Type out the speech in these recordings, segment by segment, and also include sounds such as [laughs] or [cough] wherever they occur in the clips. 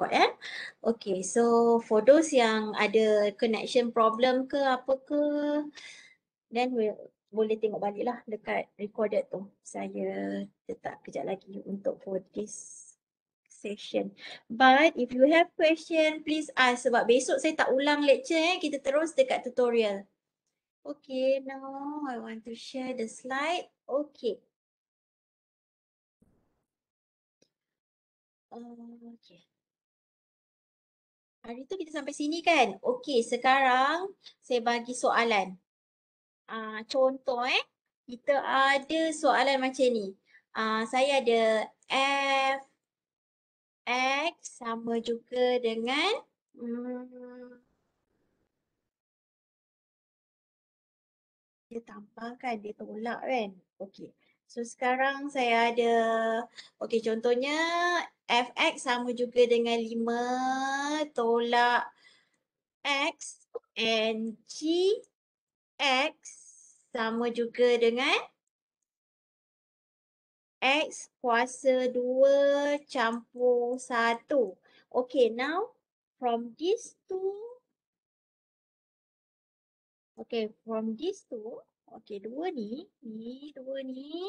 record eh. Okay, so for those yang ada connection problem ke apa ke, then we'll, boleh tengok balik lah dekat recorded tu. Saya letak kejap lagi untuk for this session. But if you have question, please ask sebab besok saya tak ulang lecture eh. Kita terus dekat tutorial. Okay, now I want to share the slide. Okay. Okay. Hari tu kita sampai sini kan? Okay, sekarang saya bagi soalan. Uh, contoh eh, kita ada soalan macam ni. Uh, saya ada F X sama juga dengan hmm, dia tambahkan, dia tolak kan? Okay. So sekarang saya ada, okay contohnya fx sama juga dengan 5 tolak x and gx sama juga dengan x kuasa 2 campur 1. Okay now from these two, okay from these two, Okay, dua ni. Ni, dua ni.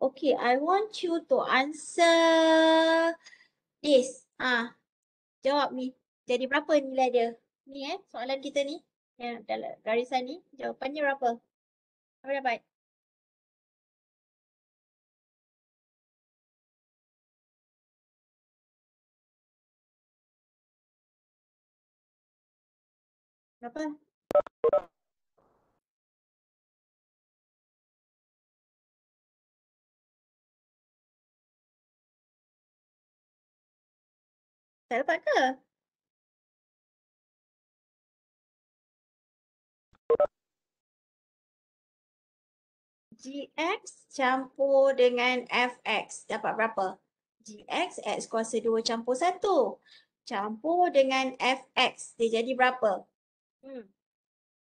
Okay, I want you to answer this. Ah, jawab ni. Jadi berapa nilai dia? Ni eh, soalan kita ni. Yang dalam garisan ni. Jawapannya berapa? Apa dapat? Berapa? Tak dapat ke? GX campur dengan FX dapat berapa? GX, X kuasa 2 campur 1. Campur dengan FX, dia jadi berapa? Hmm.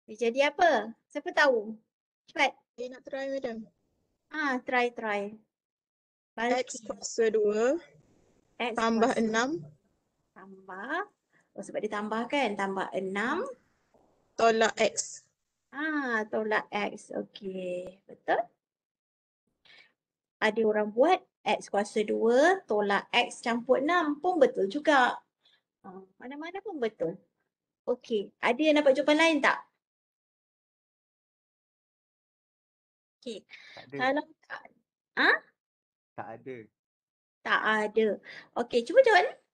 Dia jadi apa? Siapa tahu? Cepat. Saya nak try madam. Ah, try, try. X kuasa 2 X tambah kuasa 6 tambah. Oh, sebab dia tambah kan? Tambah 6. Tolak X. Ah, tolak X. Okey. Betul? Ada orang buat X kuasa 2 tolak X campur 6 pun betul juga. Ah, mana-mana pun betul. Okey. Ada yang dapat jawapan lain tak? Okey. Kalau tak. Ha? Tak ada. Tak ada. Okey. Cuba jawab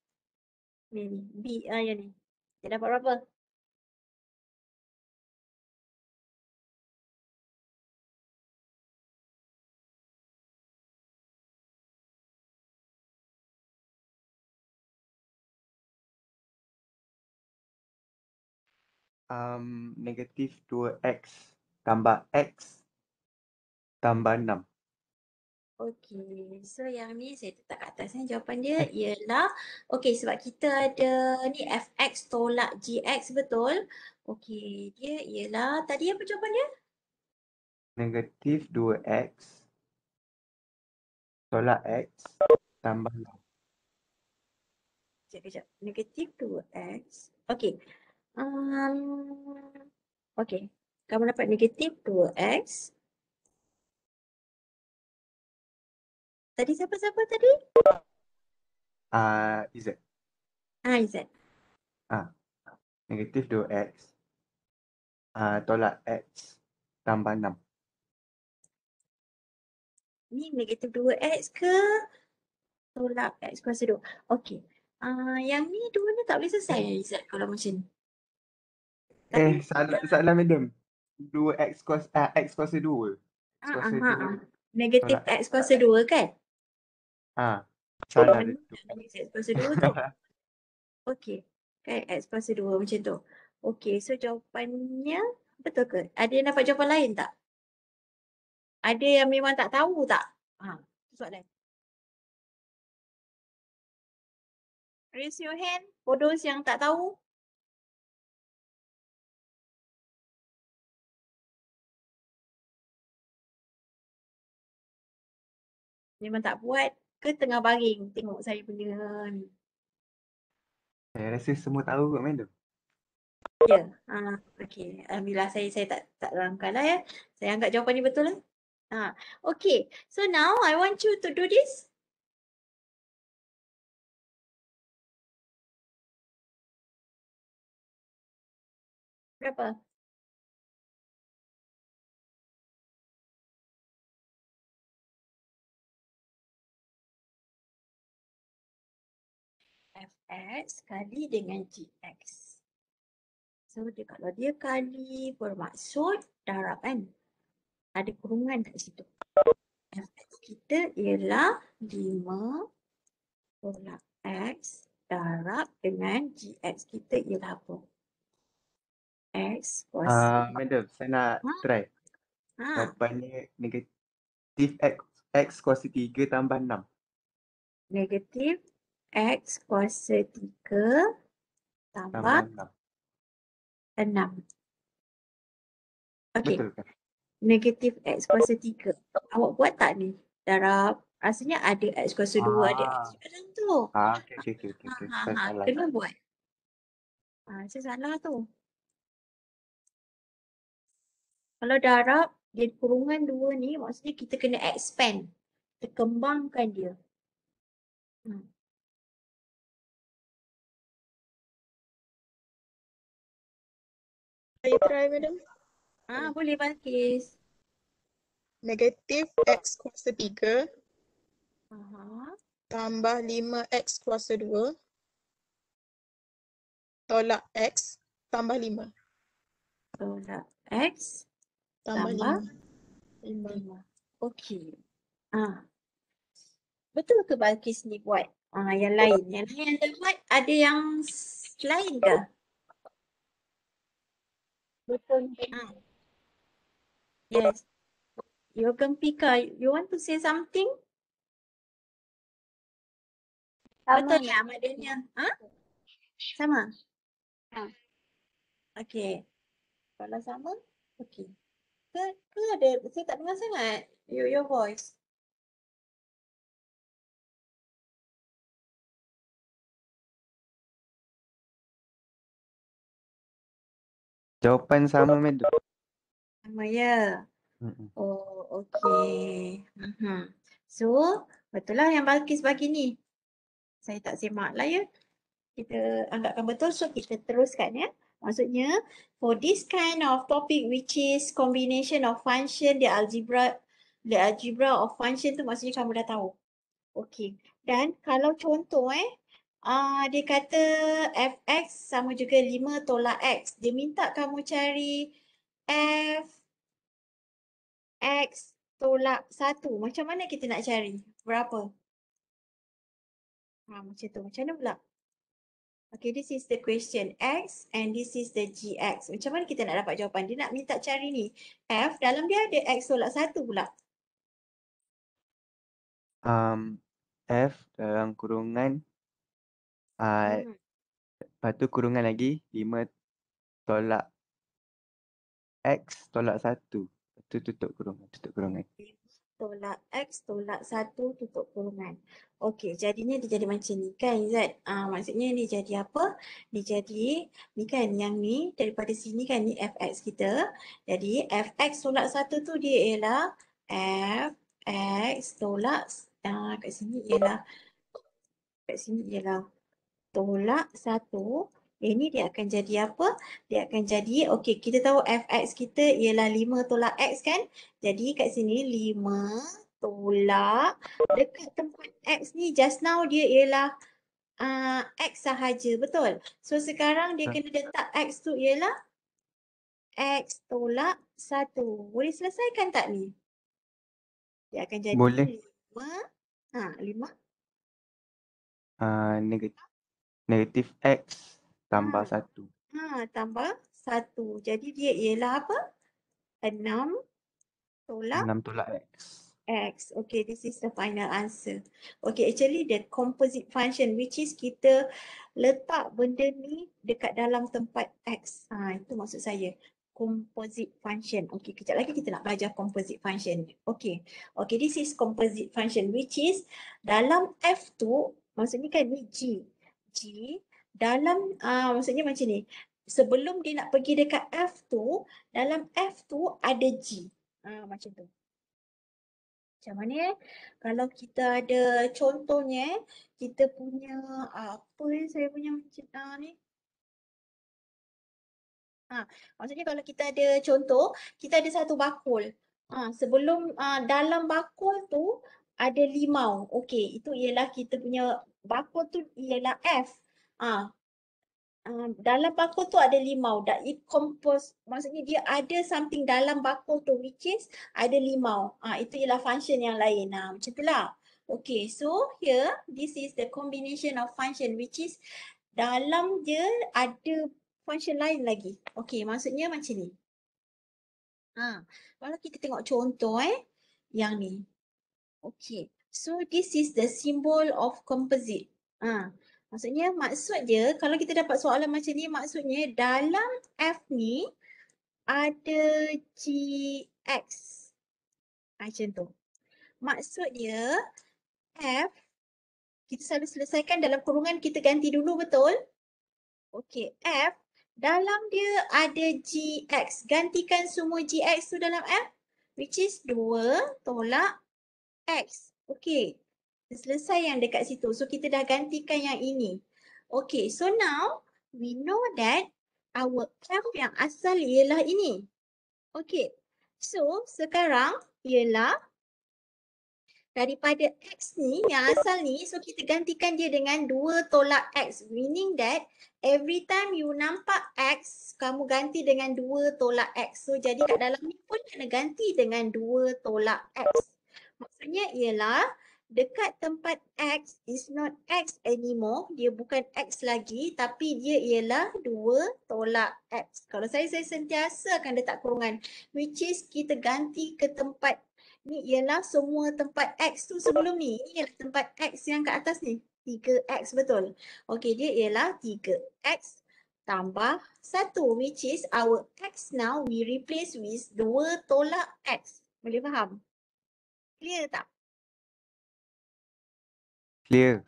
ni. Ni. B ah yang ni. Dia dapat berapa? Um, negatif 2x tambah x tambah 6. Okey, so yang ni saya letak kat atas ni jawapan dia ialah okey sebab kita ada ni fx tolak gx betul. Okey, dia ialah tadi apa jawapan dia? Negatif 2x tolak x tambah 6. Sekejap, kejap. Negatif 2x. Okey. Um, okey. Kamu dapat negatif 2x Tadi siapa-siapa tadi? Ah, uh, Z. Ah, Z. Ah, negatif 2x. Ah, uh, tolak x tambah 6. Ni negatif 2x ke tolak x kuasa 2? Okey. Ah, uh, yang ni dua ni tak boleh selesai Z kalau macam ni. Eh, salah, salah madam. 2x kuasa, uh, x kuasa 2. X ah, kuasa uh, 2. Negatif x kuasa 2 kan? Ha. Salah dia kuasa 2 tu. [laughs] Okey. Kan X kuasa 2 macam tu. Okey. So jawapannya betul ke? Ada yang dapat jawapan lain tak? Ada yang memang tak tahu tak? Ha. Soalan. Raise your hand. For those yang tak tahu. Memang tak buat ke tengah baring tengok saya punya ni. Saya rasa semua tahu kot Madam. Ya. Ha, okay. Alhamdulillah saya saya tak tak langkah lah ya. Saya anggap jawapan ni betul lah. Ha. Okay. So now I want you to do this. Berapa? Fx kali dengan gx. So dia, kalau dia kali bermaksud darab kan. Ada kurungan kat situ. fx kita ialah 5 tolak x darab dengan gx kita ialah apa? x kuasa. Uh, madam, saya nak Ha? try. Ha, Jawapannya negatif x, x kuasa 3 tambah 6. negatif x kuasa 3 tambah Tambah 6. 6. Okey. Kan? negatif x kuasa 3. Awak buat tak ni? Darab. Rasanya ada x kuasa 2, ada x Ah. dalam tu. Ah, okay, okay, okay, okay, Ha, ha, ha. Kena buat. Ha, saya salah tu. Kalau darab, dia kurungan dua ni, maksudnya kita kena expand. Kita kembangkan dia. Hmm. Saya try madam. Ah, boleh Balkis. Negatif x kuasa 3 Aha. tambah 5x kuasa 2 tolak x tambah 5 Tolak x tambah Tambah? 5. 5. lima. Okey. Ah. Betul ke Balkis ni buat ah, yang lain? Yang lain anda buat ada yang lain ke? Betul. Ah. Yes. Yogan Pika, you want to say something? Betul ya Ahmad Daniel? Ha? Sama? Ha. Okey. Kalau sama, okey. Ke, ke ada, saya tak dengar sangat your, your voice. Jawapan sama madam. Sama ya. Mm-mm. Oh, okey. Mhm. So, betul lah yang Balkis bagi ni. Saya tak semak lah ya. Kita anggapkan betul. So, kita teruskan ya. Maksudnya, for this kind of topic which is combination of function, the algebra, the algebra of function tu maksudnya kamu dah tahu. Okey. Dan kalau contoh eh, uh, dia kata fx sama juga 5 tolak x. Dia minta kamu cari f x tolak 1. Macam mana kita nak cari? Berapa? Ha, macam tu. Macam mana pula? Okay, this is the question x and this is the gx. Macam mana kita nak dapat jawapan? Dia nak minta cari ni. F dalam dia ada x tolak 1 pula. Um, F dalam kurungan uh, Hmm. lepas tu kurungan lagi 5 tolak X tolak 1. Lepas tu tutup kurungan, tutup kurungan. Tolak x tolak 1 tutup kurungan. Okey, jadinya dia jadi macam ni kan Zat? Ah, maksudnya ni jadi apa? Dia jadi ni kan yang ni daripada sini kan ni fx kita. Jadi fx tolak 1 tu dia ialah fx tolak ah, kat sini ialah kat sini ialah tolak 1. Ini dia akan jadi apa? Dia akan jadi, okey kita tahu fx kita ialah 5 tolak x kan? Jadi kat sini 5 tolak dekat tempat x ni just now dia ialah uh, x sahaja betul. So sekarang dia Ha. kena letak x tu ialah x tolak 1. Boleh selesaikan tak ni? Dia akan jadi Boleh. 5 ha 5 Uh, negatif, negatif X tambah Ha. 1. ha tambah 1. Jadi dia ialah apa? 6 tolak 6 tolak X. X. Okay, this is the final answer. Okay, actually the composite function which is kita letak benda ni dekat dalam tempat X. Ha, itu maksud saya. Composite function. Okay, kejap lagi kita nak belajar composite function. Okay. Okay, this is composite function which is dalam F tu, maksudnya kan ni G. G dalam uh, maksudnya macam ni. Sebelum dia nak pergi dekat F tu, dalam F tu ada G. Uh, macam tu. Macam mana eh? Kalau kita ada contohnya eh, kita punya apa eh saya punya macam uh, ni. Ha, maksudnya kalau kita ada contoh, kita ada satu bakul. Ha, sebelum uh, dalam bakul tu ada limau. Okey, itu ialah kita punya bakul tu ialah F. Ha, Uh, dalam bakul tu ada limau dan it compose maksudnya dia ada something dalam bakul tu which is ada limau. Ah uh, itu ialah function yang lain. Nah, uh, macam itulah. Okay, so here this is the combination of function which is dalam dia ada function lain lagi. Okay, maksudnya macam ni. Ha, uh, kalau kita tengok contoh eh yang ni. Okay, so this is the symbol of composite. Ha, Maksudnya maksud dia kalau kita dapat soalan macam ni maksudnya dalam F ni ada GX. Macam tu. Maksud dia F kita selalu selesaikan dalam kurungan kita ganti dulu betul? Okey, F dalam dia ada GX. Gantikan semua GX tu dalam F which is 2 tolak X. Okey selesai yang dekat situ. So kita dah gantikan yang ini. Okay, so now we know that our f yang asal ialah ini. Okay, so sekarang ialah daripada x ni yang asal ni so kita gantikan dia dengan 2 tolak x meaning that every time you nampak x kamu ganti dengan 2 tolak x so jadi kat dalam ni pun kena ganti dengan 2 tolak x maksudnya ialah dekat tempat X is not X anymore. Dia bukan X lagi tapi dia ialah 2 tolak X. Kalau saya, saya sentiasa akan letak kurungan. Which is kita ganti ke tempat ni ialah semua tempat X tu sebelum ni. Ini ialah tempat X yang kat atas ni. 3X betul. Okey dia ialah 3X tambah 1 which is our X now we replace with 2 tolak X. Boleh faham? Clear tak? Clear.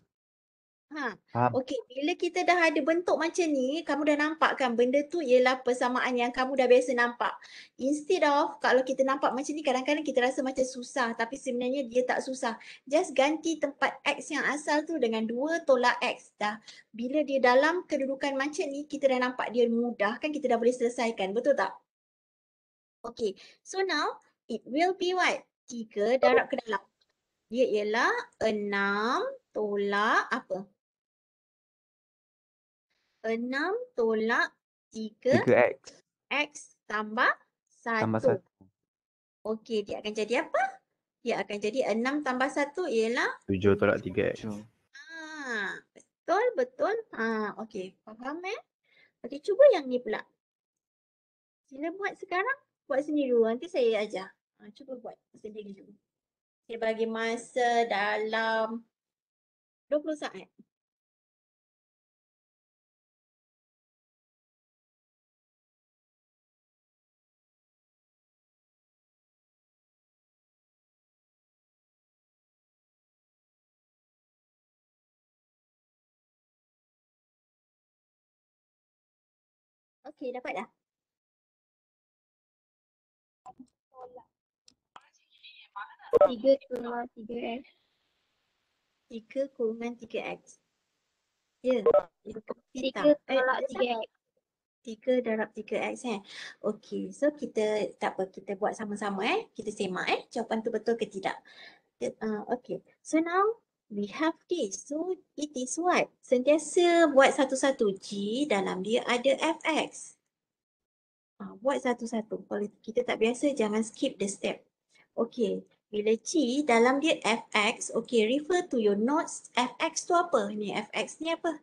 Ha. Okey, bila kita dah ada bentuk macam ni, kamu dah nampak kan benda tu ialah persamaan yang kamu dah biasa nampak. Instead of kalau kita nampak macam ni kadang-kadang kita rasa macam susah tapi sebenarnya dia tak susah. Just ganti tempat X yang asal tu dengan 2 tolak X dah. Bila dia dalam kedudukan macam ni kita dah nampak dia mudah kan kita dah boleh selesaikan. Betul tak? Okey, so now it will be what? 3 darab ke dalam. Dia ialah 6 tolak apa? 6 tolak 3. 3x. X tambah 1. Tambah 1. Okey, dia akan jadi apa? Dia akan jadi 6 tambah 1 ialah? 7 tolak 3x. Ha, betul, betul. Ha, okey, faham eh? Okey, cuba yang ni pula. Sila buat sekarang. Buat sendiri dulu. Nanti saya ajar. Ha, cuba buat sendiri dulu. Saya bagi masa dalam 20 saat. Okey, dapat dah. Tiga ke tiga. 3 kurungan 3x. Ya, yeah. 3 darab 3x. 3 darab 3x eh. Okey, so kita tak apa, kita buat sama-sama eh. Kita semak eh, jawapan tu betul ke tidak. Uh, okay, so now we have this. So it is what? Sentiasa buat satu-satu. G dalam dia ada fx. Uh, buat satu-satu. Kalau kita tak biasa, jangan skip the step. Okay, bila G dalam dia fx, okay refer to your notes fx tu apa? Ni fx ni apa?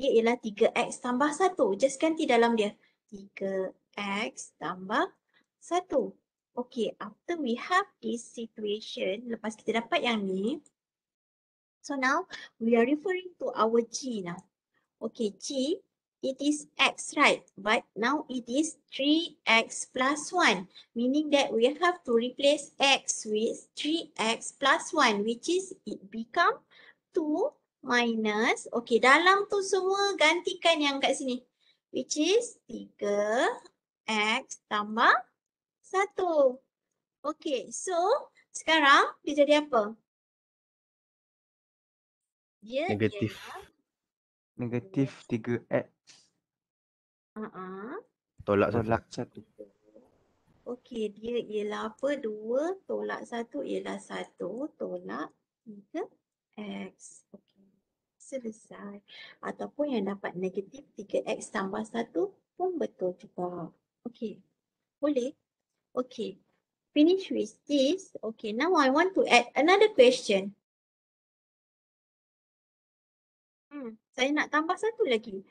Dia ialah 3x tambah 1. Just ganti dalam dia. 3x tambah 1. Okay, after we have this situation, lepas kita dapat yang ni, so now we are referring to our G now. Okay, G it is x, right? But now it is 3x plus 1, meaning that we have to replace x with 3x plus 1, which is it become 2 minus. Okay, dalam tu semua gantikan yang kat sini. Which is 3x tambah 1. Okay, so sekarang dia jadi apa? Dia Negatif. Negatif 3x uh-uh. Tolak satu. tolak 1. Okey, dia ialah apa? 2 tolak 1 ialah 1 tolak 3x. Okey. Selesai. Ataupun yang dapat negatif 3x tambah 1 pun betul juga. Okey. Boleh? Okey. Finish with this. Okay, now I want to add another question. Hmm, saya nak tambah satu lagi.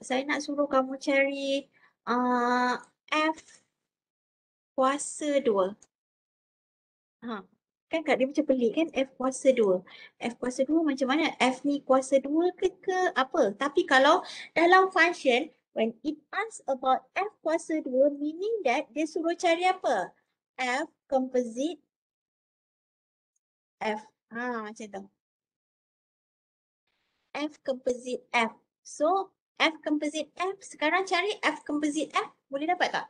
Saya nak suruh kamu cari uh, F kuasa 2. Ha. Kan kat dia macam pelik kan F kuasa 2. F kuasa 2 macam mana? F ni kuasa 2 ke ke apa? Tapi kalau dalam function when it asks about F kuasa 2 meaning that dia suruh cari apa? F composite F. Ha macam tu. F composite F. So F composite F sekarang cari F composite F boleh dapat tak?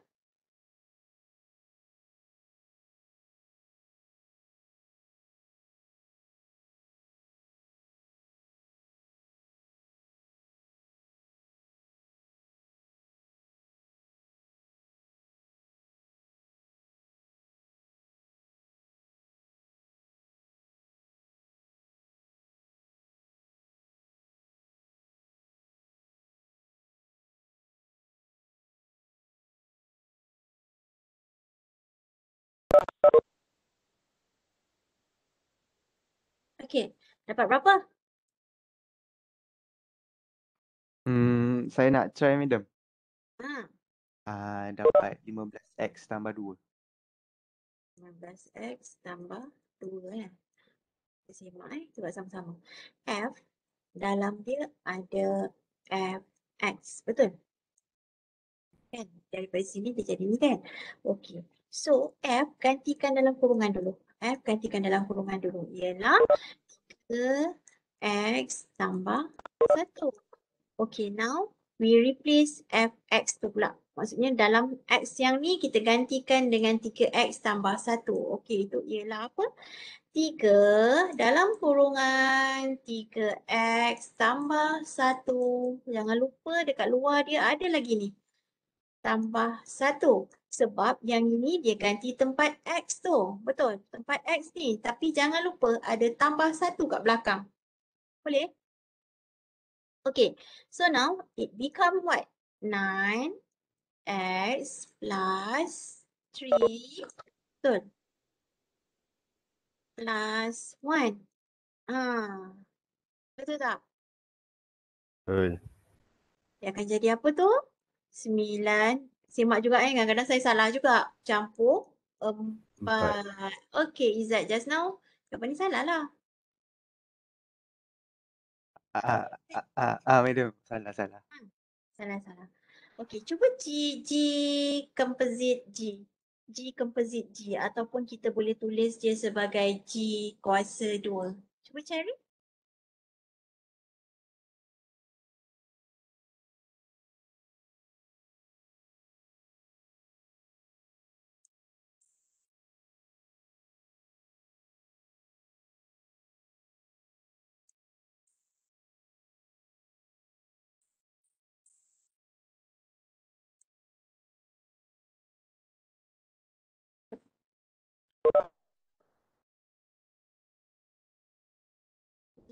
Okey, dapat berapa? Hmm, saya nak try madam. Ha, Ah, dapat 15x tambah 2. 15x tambah 2 kan. Kita simak eh, buat sama-sama. F dalam dia ada fx, betul? Kan, daripada sini dia jadi ni kan. Okey, so F gantikan dalam kurungan dulu. F gantikan dalam kurungan dulu. Ialah 3x tambah 1. Okay, now we replace fx tu pula. Maksudnya dalam x yang ni kita gantikan dengan 3x tambah 1. Okay, itu ialah apa? 3 dalam kurungan 3x tambah 1. Jangan lupa dekat luar dia ada lagi ni. Tambah 1. Sebab yang ini dia ganti tempat x tu. Betul, tempat x ni. Tapi jangan lupa ada tambah 1 kat belakang. Boleh? Okay, so now it become what? 9 x plus 3 betul plus 1. Ah, betul tak? Betul. Dia akan jadi apa tu? 9. Simak juga eh, kadang-kadang saya salah juga. Campur 4. Empat. Okay, Izzat just now jawapan ni salah lah. Ah, ah, ah, ah, madam. Salah, salah. Salah, salah. Okay, cuba G, G composite G. G composite G ataupun kita boleh tulis dia sebagai G kuasa 2. Cuba cari.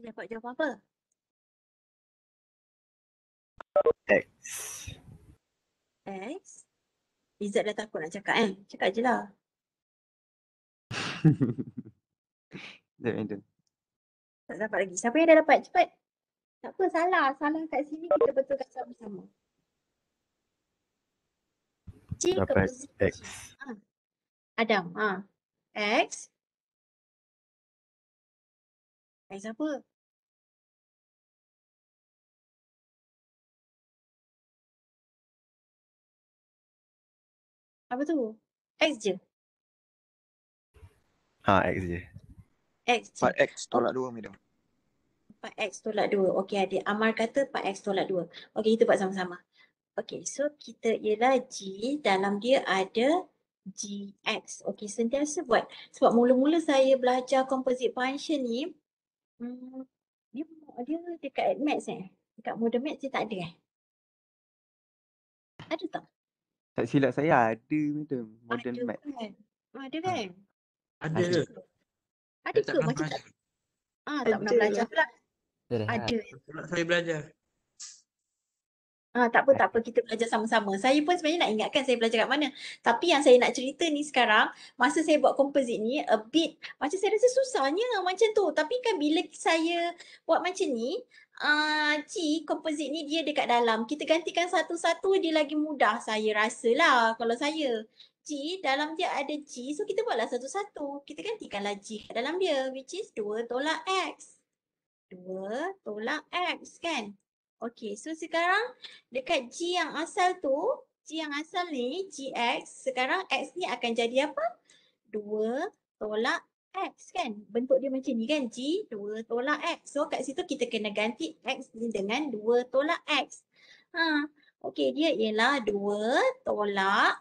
Dapat jawapan apa? X. X. Izzat dah takut nak cakap eh. Cakap je lah. [laughs] Sekejap, madam. Tak dapat lagi. Siapa yang dah dapat? Cepat. Tak apa, salah. Salah kat sini kita betulkan sama-sama. G Dapat composite X. Ha. Adam. Ha. X. X apa? Apa tu? X je. Ha, X je. X je. 4x tolak 2 madam. 4x tolak 2. Okey adik, Amar kata 4x tolak 2. Okey kita buat sama-sama. Okey, so kita ialah G, dalam dia ada GX. Okey, sentiasa buat. Sebab mula-mula saya belajar composite function ni, hmm, dia, dia dekat admax eh. Dekat model math dia tak ada eh. Ada tak? Tak silap saya ada macam modern ada math. kan? Ada kan? Ada Ada. ke? Ada Saya tak ke? Macam tak? belajar. Ah, tak pernah Ada belajar pula. Ada. Saya belajar. Ah, tak apa, tak apa. Kita belajar sama-sama. Saya pun sebenarnya nak ingatkan saya belajar kat mana. Tapi yang saya nak cerita ni sekarang, masa saya buat composite ni, a bit, macam saya rasa susahnya macam tu. Tapi kan bila saya buat macam ni, uh, G, composite ni dia dekat dalam. Kita gantikan satu-satu, dia lagi mudah saya rasa lah kalau saya. G, dalam dia ada G, so kita buatlah satu-satu. Kita gantikanlah G kat dalam dia, which is 2 tolak X. 2 tolak X kan? Okay, so sekarang dekat G yang asal tu, G yang asal ni, GX, sekarang X ni akan jadi apa? 2 tolak X kan? Bentuk dia macam ni kan? G 2 tolak X. So kat situ kita kena ganti X ni dengan 2 tolak X. Ha, okay dia ialah 2 tolak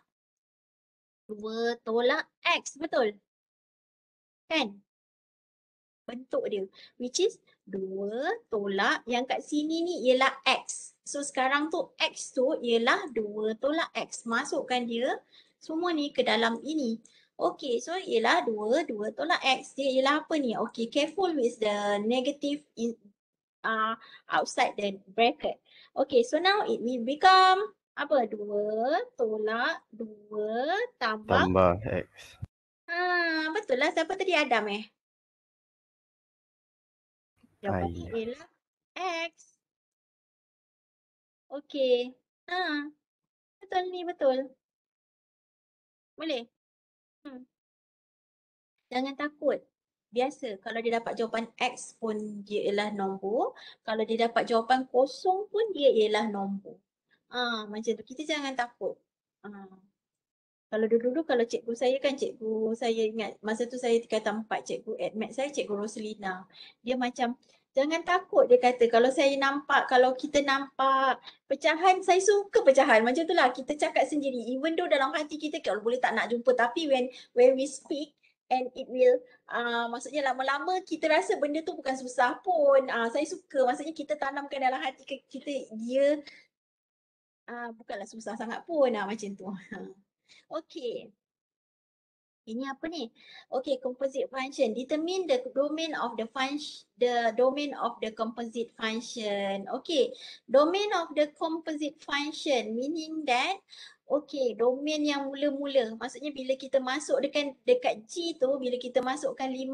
2 tolak X, betul? Kan? bentuk dia which is 2 tolak yang kat sini ni ialah X. So sekarang tu X tu ialah 2 tolak X. Masukkan dia semua ni ke dalam ini. Okay, so ialah 2, 2 tolak X. Dia ialah apa ni? Okay, careful with the negative in, uh, outside the bracket. Okay, so now it will become apa? 2 tolak 2 tambah. Tambah X. Ha, betul lah. Siapa tadi Adam eh? Jawapannya ialah X. Okey. Ha. Betul ni betul. Boleh? Hmm. Jangan takut. Biasa kalau dia dapat jawapan X pun dia ialah nombor. Kalau dia dapat jawapan kosong pun dia ialah nombor. Ah, macam tu. Kita jangan takut. Ah. Kalau dulu-dulu kalau cikgu saya kan cikgu saya ingat masa tu saya tingkatan 4 cikgu admat saya cikgu Roselina. Dia macam jangan takut dia kata. Kalau saya nampak kalau kita nampak pecahan saya suka pecahan. Macam tu lah kita cakap sendiri. Even though dalam hati kita kalau boleh tak nak jumpa. Tapi when when we speak and it will uh, maksudnya lama-lama kita rasa benda tu bukan susah pun. Uh, saya suka. Maksudnya kita tanamkan dalam hati kita dia uh, bukanlah susah sangat pun. Uh, macam tu. [laughs] Okay. Ini apa ni? Okay, composite function. Determine the domain of the function, the domain of the composite function. Okay, domain of the composite function meaning that Okay, domain yang mula-mula. Maksudnya bila kita masuk dekat dekat G tu, bila kita masukkan 5,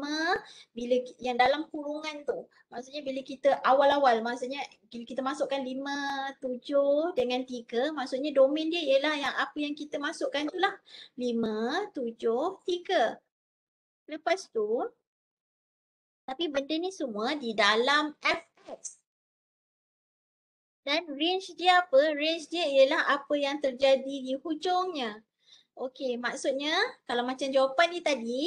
bila yang dalam kurungan tu. Maksudnya bila kita awal-awal, maksudnya bila kita masukkan 5, 7 dengan 3, maksudnya domain dia ialah yang apa yang kita masukkan tu lah. 5, 7, 3. Lepas tu, tapi benda ni semua di dalam fx. Dan range dia apa? Range dia ialah apa yang terjadi di hujungnya. Okey, maksudnya kalau macam jawapan ni tadi,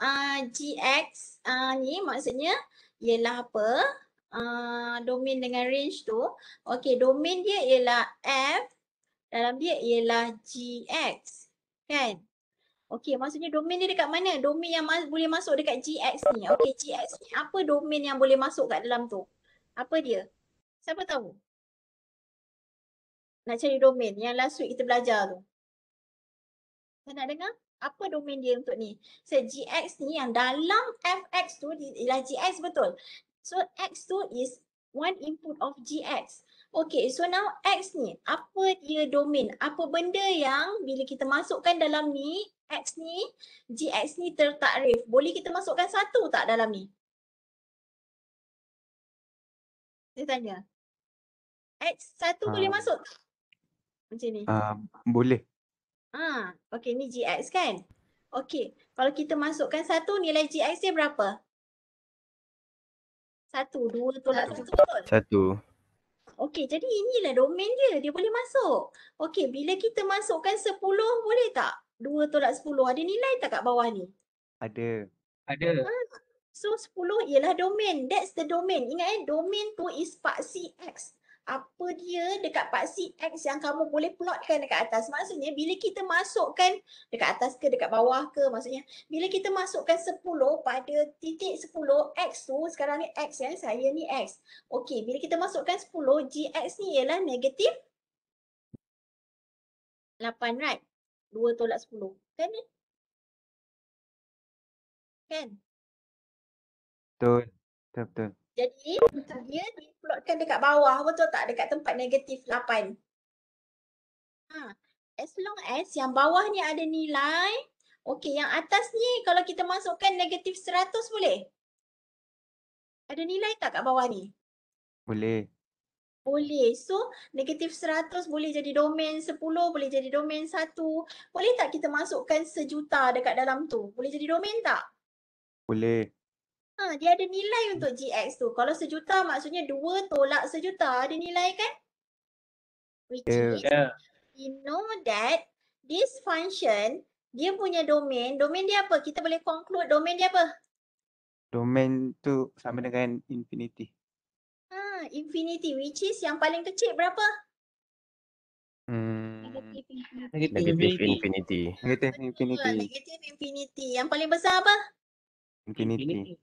uh, GX uh, ni maksudnya ialah apa? Uh, domain dengan range tu. Okey, domain dia ialah F, dalam dia ialah GX. Kan? Okey, maksudnya domain dia dekat mana? Domain yang mas- boleh masuk dekat GX ni. Okey, GX ni apa domain yang boleh masuk kat dalam tu? Apa dia? Siapa tahu? Nak cari domain yang last week kita belajar tu. Saya nak dengar apa domain dia untuk ni. So GX ni yang dalam FX tu ialah GX betul. So X tu is one input of GX. Okay, so now X ni apa dia domain? Apa benda yang bila kita masukkan dalam ni X ni, GX ni tertakrif. Boleh kita masukkan satu tak dalam ni? Saya tanya. X satu boleh Ah. masuk tak? Macam ni. Uh, boleh. Ah, okey ni GX kan? Okey, kalau kita masukkan satu nilai GX dia berapa? Satu, dua tolak satu betul? Satu. Okey, jadi inilah domain dia, dia boleh masuk. Okey, bila kita masukkan 10 boleh tak? Dua tolak 10 ada nilai tak kat bawah ni? Ada. Ada. So 10 ialah domain. That's the domain. Ingat eh, domain tu is paksi X. Apa dia dekat paksi X yang kamu boleh plotkan dekat atas. Maksudnya bila kita masukkan dekat atas ke dekat bawah ke maksudnya. Bila kita masukkan 10 pada titik 10 X tu sekarang ni X ya. Saya ni X. Okey bila kita masukkan 10 GX ni ialah negatif 8 right. 2 tolak 10. Kan ni? Kan? Betul. Betul betul. Jadi dia diplotkan dekat bawah betul tak dekat tempat negatif 8. Ha. As long as yang bawah ni ada nilai. Okey yang atas ni kalau kita masukkan negatif 100 boleh? Ada nilai tak kat bawah ni? Boleh. Boleh. So negatif 100 boleh jadi domain 10, boleh jadi domain 1. Boleh tak kita masukkan sejuta dekat dalam tu? Boleh jadi domain tak? Boleh. Ha, dia ada nilai untuk GX tu. Kalau sejuta maksudnya dua tolak sejuta ada nilai kan? Which Ya. is Ya. we know that this function dia punya domain, domain dia apa? Kita boleh conclude domain dia apa? Domain tu sama dengan infinity. Infinity which is yang paling kecil berapa? Hmm. Negative infinity. Negatif Negatif infinity. infinity. Negative infinity. negative infinity. Yang paling besar apa? Infinity.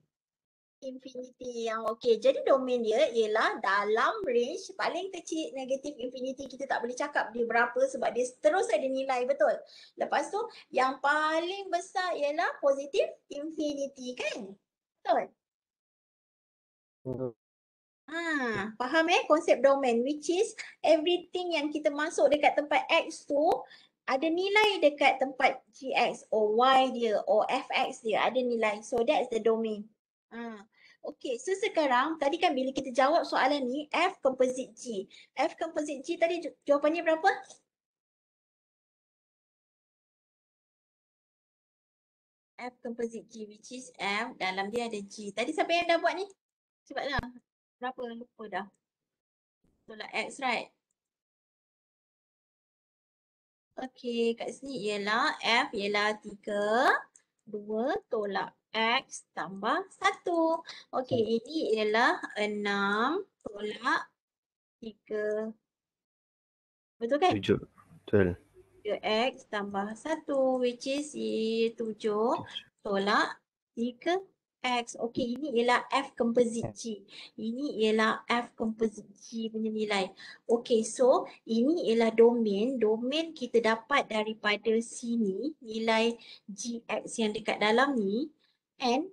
Infinity yang okey. Jadi domain dia ialah dalam range paling kecil negatif infinity. Kita tak boleh cakap dia berapa sebab dia terus ada nilai betul. Lepas tu yang paling besar ialah positif infinity kan? Betul? Ha, faham eh konsep domain which is everything yang kita masuk dekat tempat X tu ada nilai dekat tempat GX or Y dia or FX dia ada nilai. So that's the domain. Ha. Okay, so sekarang tadi kan bila kita jawab soalan ni F composite G. F composite G tadi jawapannya berapa? F composite G which is F dalam dia ada G. Tadi siapa yang dah buat ni? Cepatlah. Berapa? Lupa dah. Tolak X right? Okay, kat sini ialah F ialah 3, 2 tolak X tambah 1. Okay, ini ialah 6 tolak 3. Betul kan? Tujuh. Betul. 3X tambah 1 which is i- 7 tolak 3X. Okay, ini ialah F composite G. Ini ialah F composite G punya nilai. Okay, so ini ialah domain. Domain kita dapat daripada sini nilai GX yang dekat dalam ni. And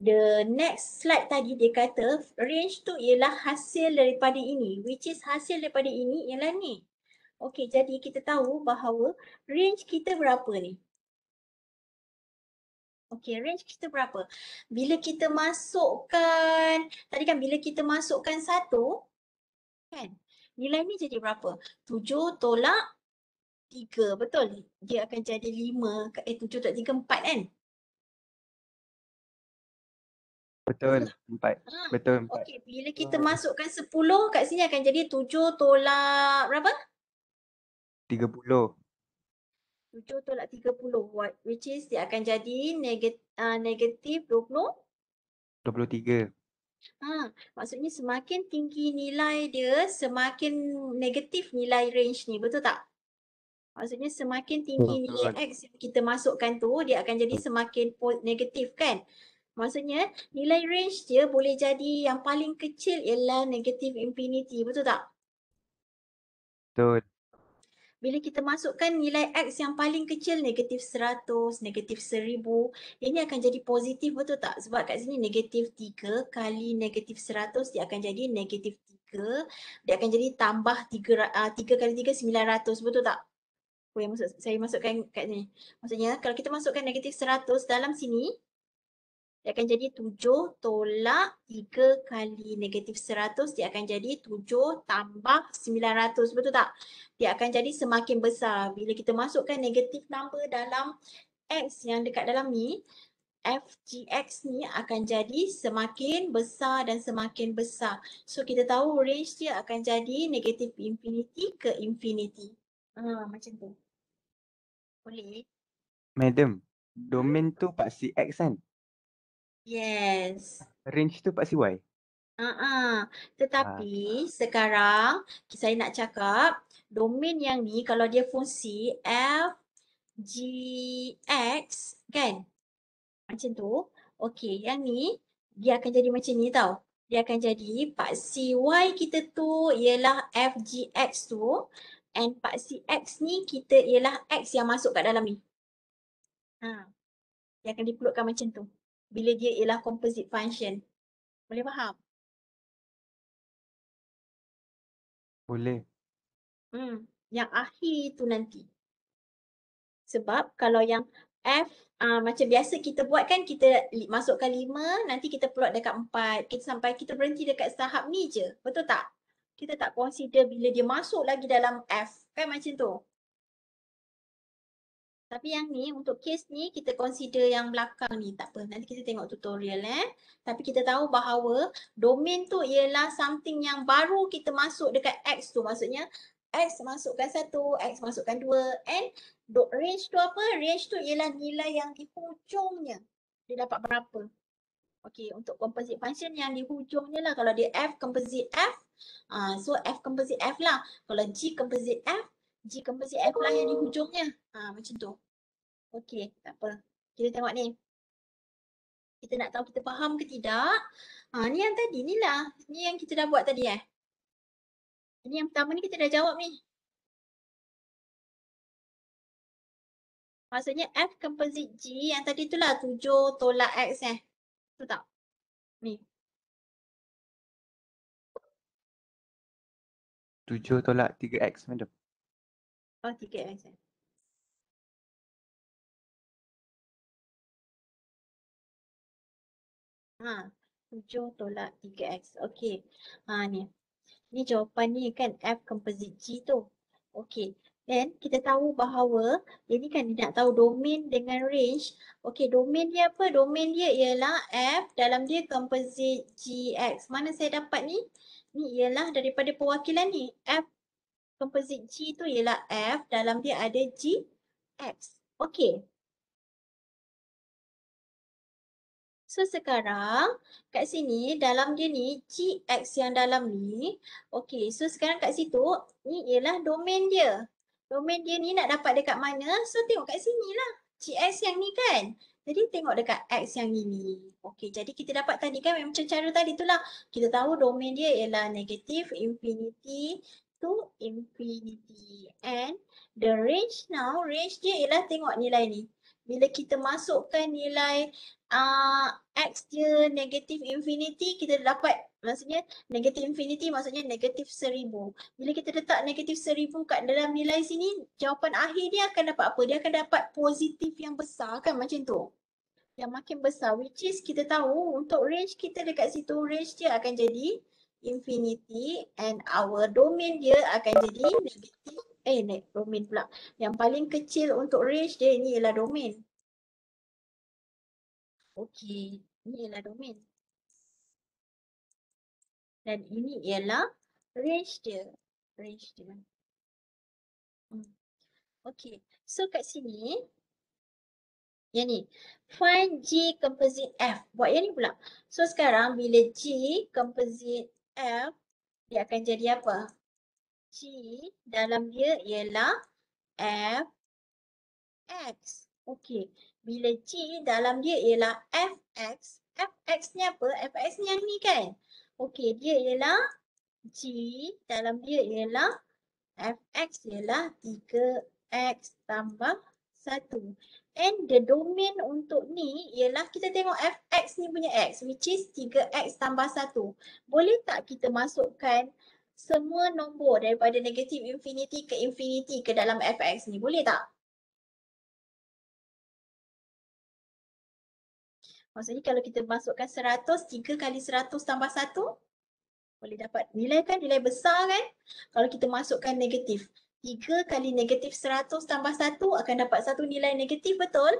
the next slide tadi dia kata range tu ialah hasil daripada ini. Which is hasil daripada ini ialah ni. Okey, jadi kita tahu bahawa range kita berapa ni? Okey, range kita berapa? Bila kita masukkan, tadi kan bila kita masukkan satu, kan? Nilai ni jadi berapa? 7 tolak 3, betul? Dia akan jadi 5, eh 7 tolak 3, 4 kan? Betul. Empat. Ha. Betul empat. Okey, bila kita masukkan 10 kat sini akan jadi 7 tolak berapa? Tiga puluh. 7 tolak 30 what which is dia akan jadi uh, negatif 20 Dua puluh tiga. Ha, maksudnya semakin tinggi nilai dia, semakin negatif nilai range ni, betul tak? Maksudnya semakin tinggi nilai Betul. X yang kita masukkan tu, dia akan jadi semakin negatif kan? Maksudnya nilai range dia boleh jadi yang paling kecil ialah negatif infinity, betul tak? Betul. Bila kita masukkan nilai X yang paling kecil negatif 100, negatif 1000, ini akan jadi positif betul tak? Sebab kat sini negatif 3 kali negatif 100 dia akan jadi negatif 3. Dia akan jadi tambah 3, uh, 3 kali 3 900 betul tak? Saya masukkan kat sini. Maksudnya kalau kita masukkan negatif 100 dalam sini, dia akan jadi 7 tolak 3 kali negatif 100 dia akan jadi 7 tambah 900 betul tak? Dia akan jadi semakin besar. Bila kita masukkan negatif number dalam X yang dekat dalam ni, FGX ni akan jadi semakin besar dan semakin besar. So kita tahu range dia akan jadi negatif infinity ke infinity. Ha, macam tu. Boleh? Madam, domain tu paksi X kan? Yes. Range tu paksi Y. Uh-uh. Tetapi sekarang saya nak cakap domain yang ni kalau dia fungsi f, g, x kan? Macam tu. Okey, yang ni dia akan jadi macam ni tau. Dia akan jadi paksi y kita tu ialah f, g, x tu and paksi x ni kita ialah x yang masuk kat dalam ni. Ha. Dia akan dipelukkan macam tu. Bila dia ialah composite function. Boleh faham? Boleh. Hmm, yang akhir tu nanti. Sebab kalau yang F uh, macam biasa kita buat kan kita masukkan lima, nanti kita plot dekat empat. Kita sampai kita berhenti dekat tahap ni je. Betul tak? Kita tak consider bila dia masuk lagi dalam F. Kan macam tu. Tapi yang ni untuk case ni kita consider yang belakang ni tak apa. Nanti kita tengok tutorial eh. Tapi kita tahu bahawa domain tu ialah something yang baru kita masuk dekat X tu. Maksudnya X masukkan satu, X masukkan dua and range tu apa? Range tu ialah nilai yang di hujungnya. Dia dapat berapa? Okay, untuk composite function yang di hujungnya lah. Kalau dia F composite F, uh, so F composite F lah. Kalau G composite F, G composite F lah yang di hujungnya. Ha, macam tu. Okey, tak apa. Kita tengok ni. Kita nak tahu kita faham ke tidak. Ha, ni yang tadi ni lah. Ni yang kita dah buat tadi eh. Ini yang pertama ni kita dah jawab ni. Maksudnya F composite G yang tadi tu lah 7 tolak X eh. Betul tak? Ni. 7 tolak 3X madam. Oh, 3X eh. Ha, 7 tolak 3x. Okey. Ha ni. Ni jawapan ni kan F composite G tu. Okey. Then kita tahu bahawa ini kan dia nak tahu domain dengan range. Okey, domain dia apa? Domain dia ialah F dalam dia composite GX. Mana saya dapat ni? Ni ialah daripada perwakilan ni. F composite G tu ialah F dalam dia ada GX. Okey. So sekarang kat sini dalam dia ni GX yang dalam ni. Okay so sekarang kat situ ni ialah domain dia. Domain dia ni nak dapat dekat mana? So tengok kat sini lah. GX yang ni kan. Jadi tengok dekat X yang ini. Okay jadi kita dapat tadi kan macam cara tadi tu lah. Kita tahu domain dia ialah negative infinity to infinity. And the range now, range dia ialah tengok nilai ni bila kita masukkan nilai uh, x dia negatif infinity kita dapat maksudnya negatif infinity maksudnya negatif seribu. Bila kita letak negatif seribu kat dalam nilai sini jawapan akhir dia akan dapat apa? Dia akan dapat positif yang besar kan macam tu. Yang makin besar which is kita tahu untuk range kita dekat situ range dia akan jadi infinity and our domain dia akan jadi negatif eh net domain pula. Yang paling kecil untuk range dia ni ialah domain. Okey, ni ialah domain. Dan ini ialah range dia. Range dia. Hmm. Okey, so kat sini yang ni. Find G composite F. Buat yang ni pula. So sekarang bila G composite F, dia akan jadi apa? G dalam dia ialah F X. Okey. Bila G dalam dia ialah Fx. Fx ni apa? Fx ni yang ni kan? Okey. Dia ialah G dalam dia ialah Fx ialah 3x tambah 1. And the domain untuk ni ialah kita tengok Fx ni punya x which is 3x tambah 1. Boleh tak kita masukkan semua nombor daripada negatif infinity ke infinity ke dalam fx ni. Boleh tak? Maksudnya kalau kita masukkan 100, 3 kali 100 tambah 1, boleh dapat nilai kan? Nilai besar kan? Kalau kita masukkan negatif. 3 kali negatif 100 tambah 1 akan dapat satu nilai negatif, betul?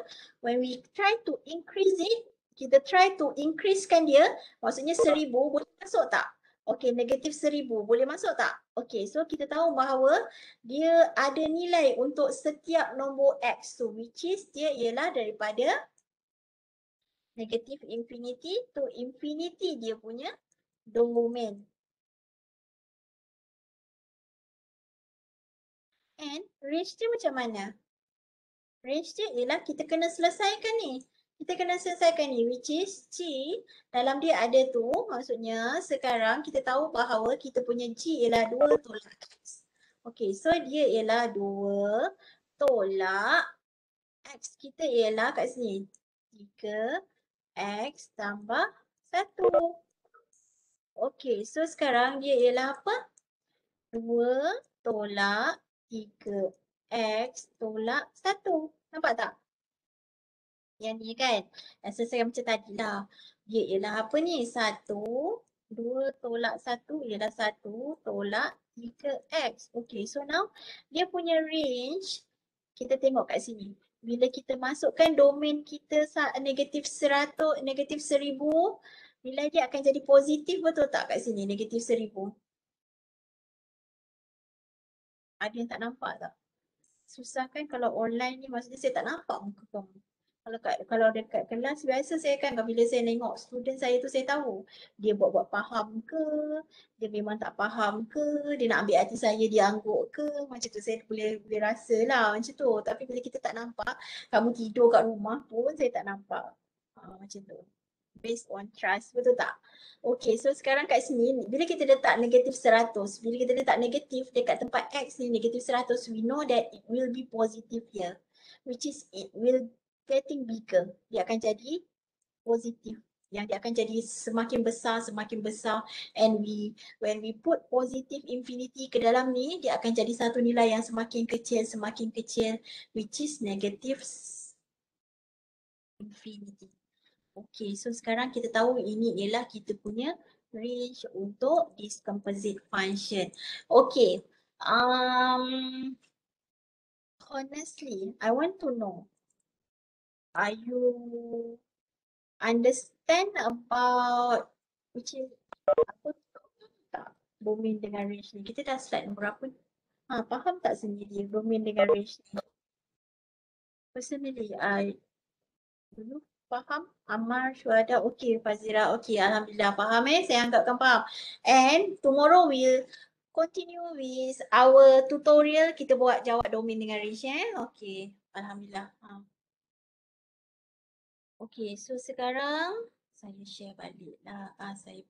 When we try to increase it, kita try to increasekan dia, maksudnya 1000, boleh masuk tak? Okey, negatif seribu. Boleh masuk tak? Okey, so kita tahu bahawa dia ada nilai untuk setiap nombor X tu. Which is dia ialah daripada Negative infinity to infinity dia punya domain. And range dia macam mana? Range dia ialah kita kena selesaikan ni. Kita kena selesaikan ni which is G dalam dia ada tu maksudnya sekarang kita tahu bahawa kita punya G ialah 2 tolak X. Okay so dia ialah 2 tolak X kita ialah kat sini 3 X tambah 1. Okay, so sekarang dia ialah apa? 2 tolak 3 X tolak 1. Nampak tak? Yang ni kan? Rasa saya macam tadi lah. Dia ialah apa ni? 1, 2 tolak 1 ialah 1 tolak 3X. Okay, so now dia punya range kita tengok kat sini bila kita masukkan domain kita negatif seratus, negatif seribu, nilai dia akan jadi positif betul tak kat sini negatif seribu? Ada yang tak nampak tak? Susah kan kalau online ni maksudnya saya tak nampak muka kamu kalau kat, kalau dekat kelas biasa saya kan bila saya tengok student saya tu saya tahu. Dia buat-buat faham ke? Dia memang tak faham ke? Dia nak ambil hati saya dia angguk ke? Macam tu saya boleh boleh rasa lah macam tu. Tapi bila kita tak nampak kamu tidur kat rumah pun saya tak nampak. Ha, macam tu. Based on trust betul tak? Okay, so sekarang kat sini, bila kita letak negatif 100, bila kita letak negatif dekat tempat X ni, negatif 100, we know that it will be positive here. Which is, it will getting bigger. Dia akan jadi positif. Yang dia akan jadi semakin besar, semakin besar. And we, when we put positive infinity ke dalam ni, dia akan jadi satu nilai yang semakin kecil, semakin kecil. Which is negative infinity. Okay, so sekarang kita tahu ini ialah kita punya range untuk this composite function. Okay, um, honestly, I want to know are you understand about which is apa tak domain dengan range ni? Kita dah slide berapa ni? Ha, faham tak sendiri domain dengan range ni? Personally I dulu faham? Amar Syuhada okay. Fazira okay. Alhamdulillah faham eh? Saya anggapkan faham. And tomorrow we'll continue with our tutorial. Kita buat jawab domain dengan range eh? Okay. Alhamdulillah ha. Okay, so sekarang saya share balik lah. Ah, saya.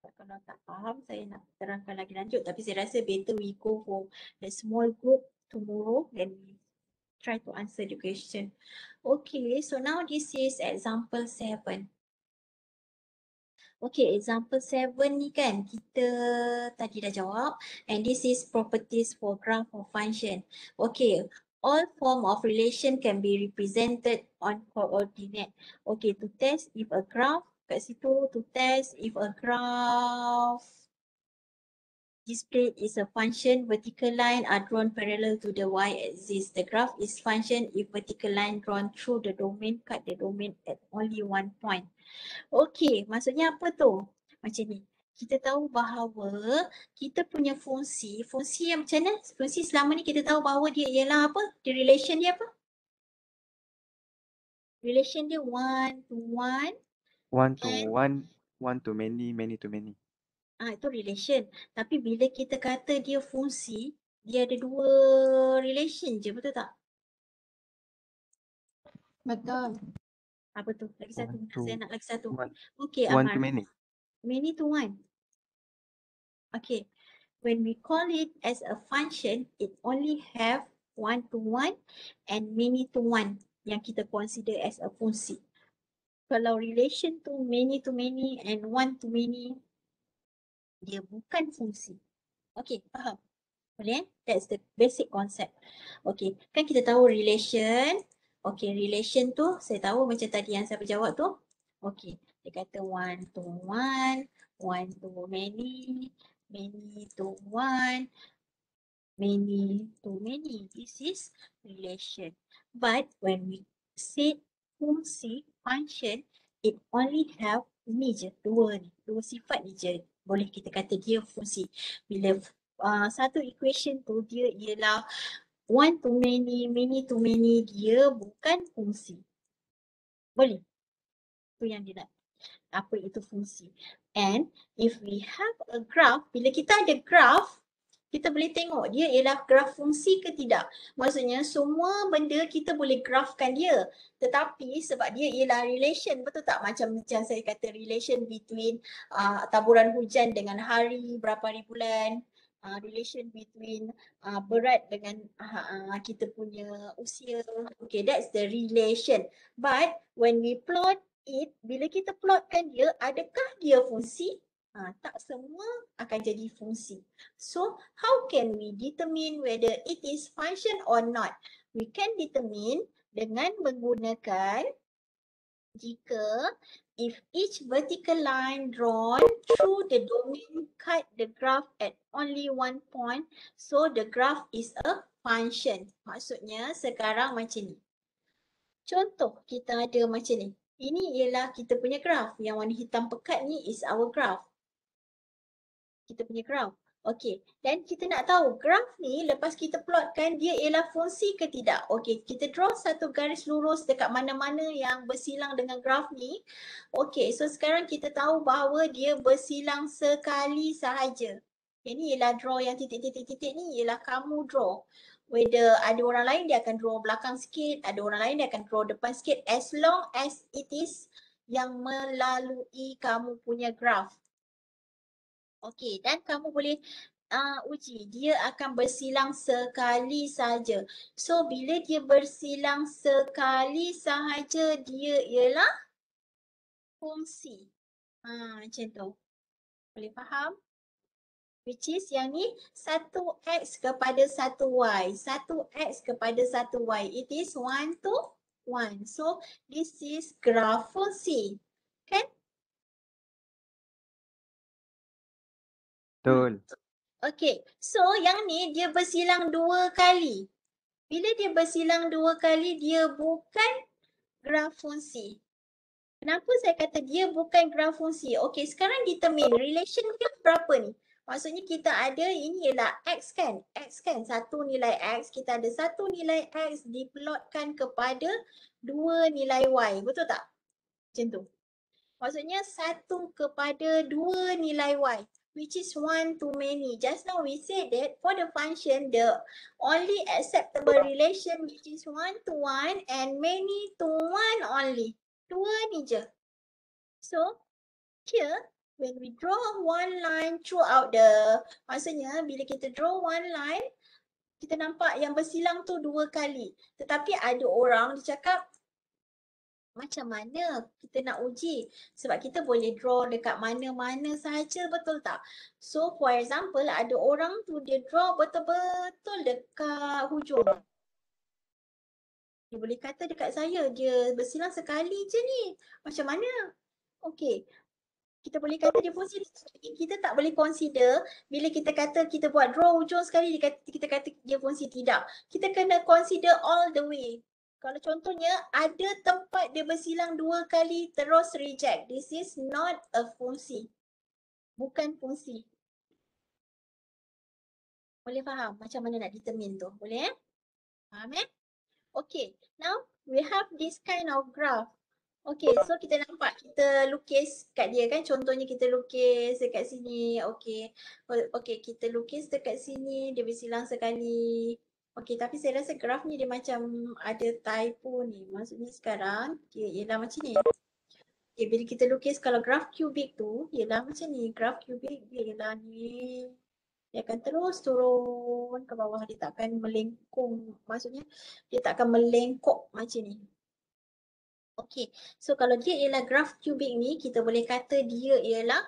Kalau tak faham, saya nak terangkan lagi lanjut. Tapi saya rasa better we go for the small group tomorrow and try to answer the question. Okay, so now this is example seven. Okay, example seven ni kan kita tadi dah jawab and this is properties for graph or function. Okay, all form of relation can be represented on coordinate. Okay, to test if a graph, kat situ to test if a graph displayed is a function, vertical line are drawn parallel to the y-axis. The graph is function if vertical line drawn through the domain cut the domain at only one point. Okay, maksudnya apa tu? Macam ni kita tahu bahawa kita punya fungsi, fungsi yang macam mana? Fungsi selama ni kita tahu bahawa dia ialah apa? Dia relation dia apa? Relation dia one to one. One to one, one to many, many to many. Ah itu relation. Tapi bila kita kata dia fungsi, dia ada dua relation je, betul tak? Betul. Apa tu? Lagi satu. One Saya nak lagi satu. One, Okey, one Amar. to many. many to one. Okay, when we call it as a function, it only have one to one and many to one yang kita consider as a fungsi. Kalau relation to many to many and one to many, dia bukan fungsi. Okay, faham? Boleh eh? That's the basic concept. Okay, kan kita tahu relation. Okay, relation tu saya tahu macam tadi yang saya berjawab tu. Okay, dia kata one to one, one to many, many to one, many to many. This is relation. But when we say fungsi, function, it only have ni je, dua ni, dua sifat ni je. Boleh kita kata dia fungsi. Bila uh, satu equation tu dia ialah one to many, many to many, dia bukan fungsi. Boleh? Tu yang dia nak apa itu fungsi. And if we have a graph, bila kita ada graph, kita boleh tengok dia ialah graf fungsi ke tidak. Maksudnya semua benda kita boleh grafkan dia. Tetapi sebab dia ialah relation, betul tak? Macam macam saya kata relation between uh, taburan hujan dengan hari, berapa hari bulan, uh, relation between uh, berat dengan uh, uh, kita punya usia. Okay, that's the relation. But when we plot it, bila kita plotkan dia, adakah dia fungsi? Ha, tak semua akan jadi fungsi. So, how can we determine whether it is function or not? We can determine dengan menggunakan jika if each vertical line drawn through the domain cut the graph at only one point, so the graph is a function. Maksudnya sekarang macam ni. Contoh kita ada macam ni. Ini ialah kita punya graph. Yang warna hitam pekat ni is our graph kita punya graph. Okey, dan kita nak tahu graph ni lepas kita plotkan dia ialah fungsi ke tidak. Okey, kita draw satu garis lurus dekat mana-mana yang bersilang dengan graph ni. Okey, so sekarang kita tahu bahawa dia bersilang sekali sahaja. Ini ialah draw yang titik-titik-titik ni ialah kamu draw. Whether ada orang lain dia akan draw belakang sikit, ada orang lain dia akan draw depan sikit as long as it is yang melalui kamu punya graph. Okey, dan kamu boleh uh, uji. Dia akan bersilang sekali saja. So, bila dia bersilang sekali sahaja, dia ialah fungsi. Ha, macam tu. Boleh faham? Which is yang ni 1x kepada 1y. 1x kepada 1y. It is 1 to 1. So, this is graph fungsi. Kan? Betul. Okay, so yang ni dia bersilang dua kali. Bila dia bersilang dua kali, dia bukan graf fungsi. Kenapa saya kata dia bukan graf fungsi? Okay, sekarang determine relation dia berapa ni? Maksudnya kita ada ini ialah x kan? x kan? Satu nilai x, kita ada satu nilai x diplotkan kepada dua nilai y. Betul tak? Macam tu. Maksudnya satu kepada dua nilai y which is one to many. Just now we said that for the function, the only acceptable relation which is one to one and many to one only. Dua ni je. So, here, when we draw one line throughout the, maksudnya bila kita draw one line, kita nampak yang bersilang tu dua kali. Tetapi ada orang dia cakap, macam mana kita nak uji? Sebab kita boleh draw dekat mana-mana sahaja betul tak? So for example ada orang tu dia draw betul-betul dekat hujung. Dia boleh kata dekat saya dia bersilang sekali je ni. Macam mana? Okey kita boleh kata dia fungsi kita tak boleh consider bila kita kata kita buat draw hujung sekali kita kata, kita kata dia fungsi tidak kita kena consider all the way kalau contohnya ada tempat dia bersilang dua kali terus reject. This is not a fungsi. Bukan fungsi. Boleh faham macam mana nak determine tu? Boleh eh? Faham eh? Okay. Now we have this kind of graph. Okay. So kita nampak kita lukis kat dia kan. Contohnya kita lukis dekat sini. Okay. Okay. Kita lukis dekat sini. Dia bersilang sekali. Okey, tapi saya rasa graf ni dia macam ada typo ni. Maksudnya sekarang dia ialah macam ni. Okay, bila kita lukis kalau graf kubik tu ialah macam ni. Graf kubik dia ialah ni. Dia akan terus turun ke bawah. Dia tak akan melengkung. Maksudnya dia tak akan melengkok macam ni. Okey, so kalau dia ialah graf kubik ni kita boleh kata dia ialah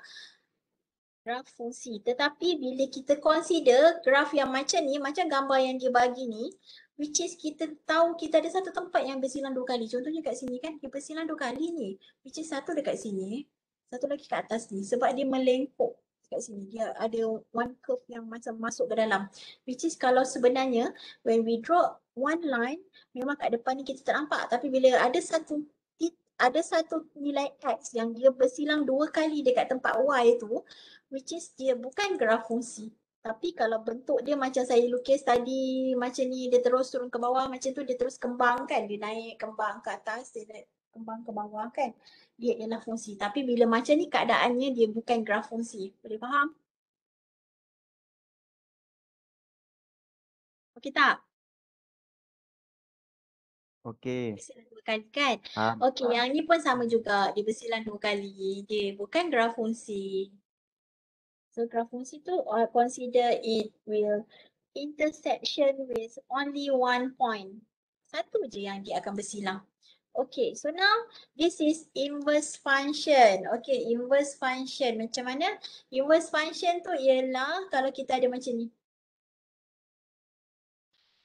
graf fungsi. Tetapi bila kita consider graf yang macam ni, macam gambar yang dia bagi ni, which is kita tahu kita ada satu tempat yang bersilang dua kali. Contohnya kat sini kan, dia bersilang dua kali ni. Which is satu dekat sini, satu lagi kat atas ni. Sebab dia melengkuk kat sini. Dia ada one curve yang macam masuk ke dalam. Which is kalau sebenarnya, when we draw one line, memang kat depan ni kita tak nampak. Tapi bila ada satu ada satu nilai X yang dia bersilang dua kali dekat tempat Y tu, which is dia bukan graf fungsi. Tapi kalau bentuk dia macam saya lukis tadi macam ni dia terus turun ke bawah macam tu dia terus kembang kan dia naik kembang ke atas dia naik kembang ke bawah kan. Dia ialah fungsi. Tapi bila macam ni keadaannya dia bukan graf fungsi. Boleh faham? Okey tak? Okey. Bersilang dua kali kan? Faham. Okey, yang ni pun sama juga. Dia bersilang dua kali. Dia bukan graf fungsi. So graf fungsi tu uh, consider it will intersection with only one point. Satu je yang dia akan bersilang. Okay, so now this is inverse function. Okay, inverse function. Macam mana? Inverse function tu ialah kalau kita ada macam ni.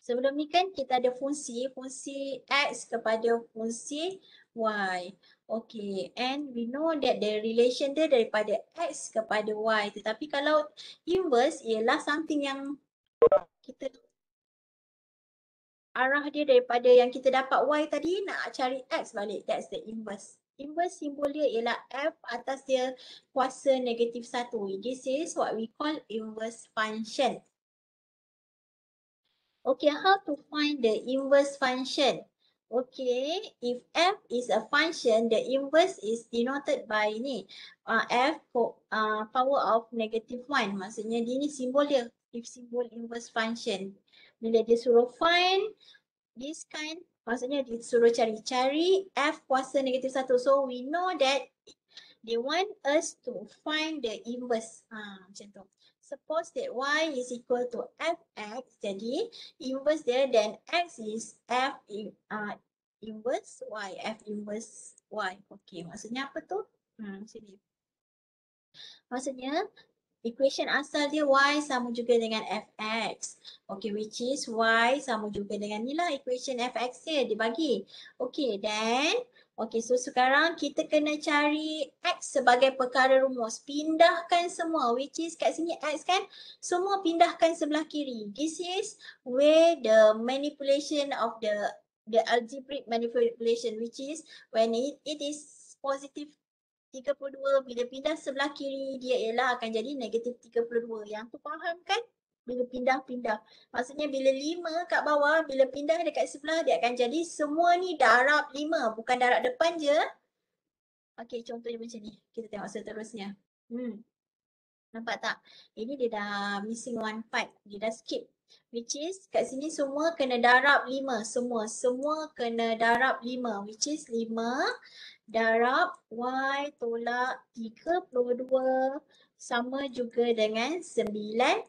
Sebelum ni kan kita ada fungsi, fungsi x kepada fungsi y. Okay, and we know that the relation dia daripada x kepada y. Tetapi kalau inverse ialah something yang kita arah dia daripada yang kita dapat y tadi nak cari x balik. That's the inverse. Inverse simbol dia ialah f atas dia kuasa negatif satu. This is what we call inverse function. Okay, how to find the inverse function? Okay, if f is a function, the inverse is denoted by ni. Uh, f uh, power of negative 1. Maksudnya dia ni simbol dia. If simbol inverse function. Bila dia suruh find this kind, maksudnya dia suruh cari-cari f kuasa negatif 1. So we know that they want us to find the inverse. Ha, macam tu suppose that y is equal to fx jadi inverse dia then x is f in, uh, inverse y f inverse y. Okey maksudnya apa tu? Hmm sini. Maksudnya equation asal dia y sama juga dengan fx. Okey which is y sama juga dengan ni lah equation fx dia dibagi okey then Okey, so sekarang kita kena cari X sebagai perkara rumus. Pindahkan semua which is kat sini X kan. Semua pindahkan sebelah kiri. This is where the manipulation of the the algebraic manipulation which is when it, it is positive 32 bila pindah sebelah kiri dia ialah akan jadi negatif 32. Yang tu faham kan? Bila pindah-pindah. Maksudnya bila lima kat bawah, bila pindah dekat sebelah dia akan jadi semua ni darab lima. Bukan darab depan je. Okey contohnya macam ni. Kita tengok seterusnya. Hmm. Nampak tak? Ini dia dah missing one part. Dia dah skip. Which is kat sini semua kena darab lima. Semua. Semua kena darab lima. Which is lima darab y tolak tiga puluh dua sama juga dengan sembilan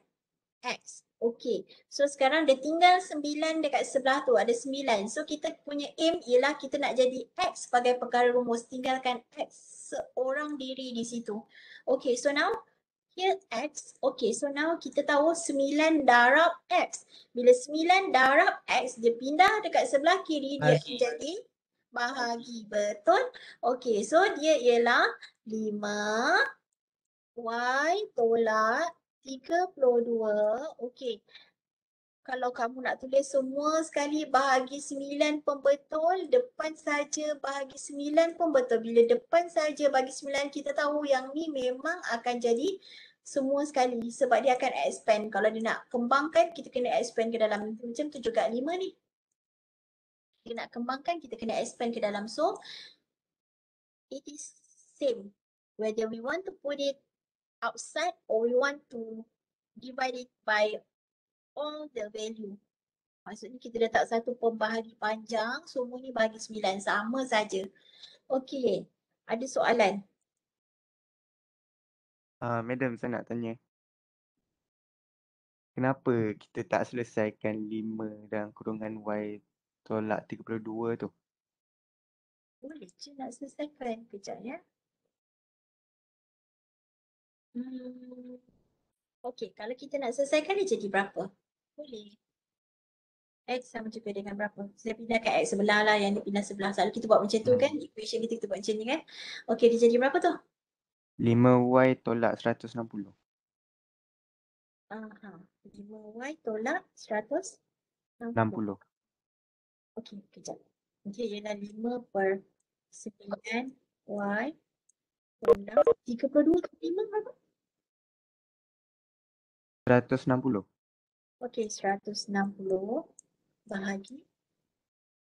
X. Okay. So sekarang dia tinggal sembilan dekat sebelah tu. Ada sembilan. So kita punya aim ialah kita nak jadi X sebagai perkara rumus. Tinggalkan X seorang diri di situ. Okay. So now here X. Okay. So now kita tahu sembilan darab X. Bila sembilan darab X dia pindah dekat sebelah kiri dia akan jadi bahagi. Betul? Okay. So dia ialah lima Y tolak 32. Okey. Kalau kamu nak tulis semua sekali bahagi 9 pun betul, depan saja bahagi 9 pun betul. Bila depan saja bagi 9 kita tahu yang ni memang akan jadi semua sekali sebab dia akan expand. Kalau dia nak kembangkan kita kena expand ke dalam macam tu juga 5 ni. Dia nak kembangkan kita kena expand ke dalam. So it is same whether we want to put it outside or we want to divide it by all the value. Maksudnya kita letak satu pembahagi panjang, semua ni bagi sembilan, sama saja. Okey, ada soalan? Uh, Madam, saya nak tanya. Kenapa kita tak selesaikan lima dalam kurungan Y tolak 32 tu? Boleh je nak selesaikan. Kejap ya. Hmm. Okey, kalau kita nak selesaikan dia jadi berapa? Boleh. X sama juga dengan berapa? Saya pindahkan X sebelah lah yang dia pindah sebelah. Selalu kita buat macam tu kan? Equation kita kita buat macam ni kan? Okey, dia jadi berapa tu? 5Y tolak 160. Aha. 5Y tolak 160. 60. Okey, kejap. Okey, ialah 5 per 9Y tolak 32 ke 5 berapa? 160. Okey, 160 bahagi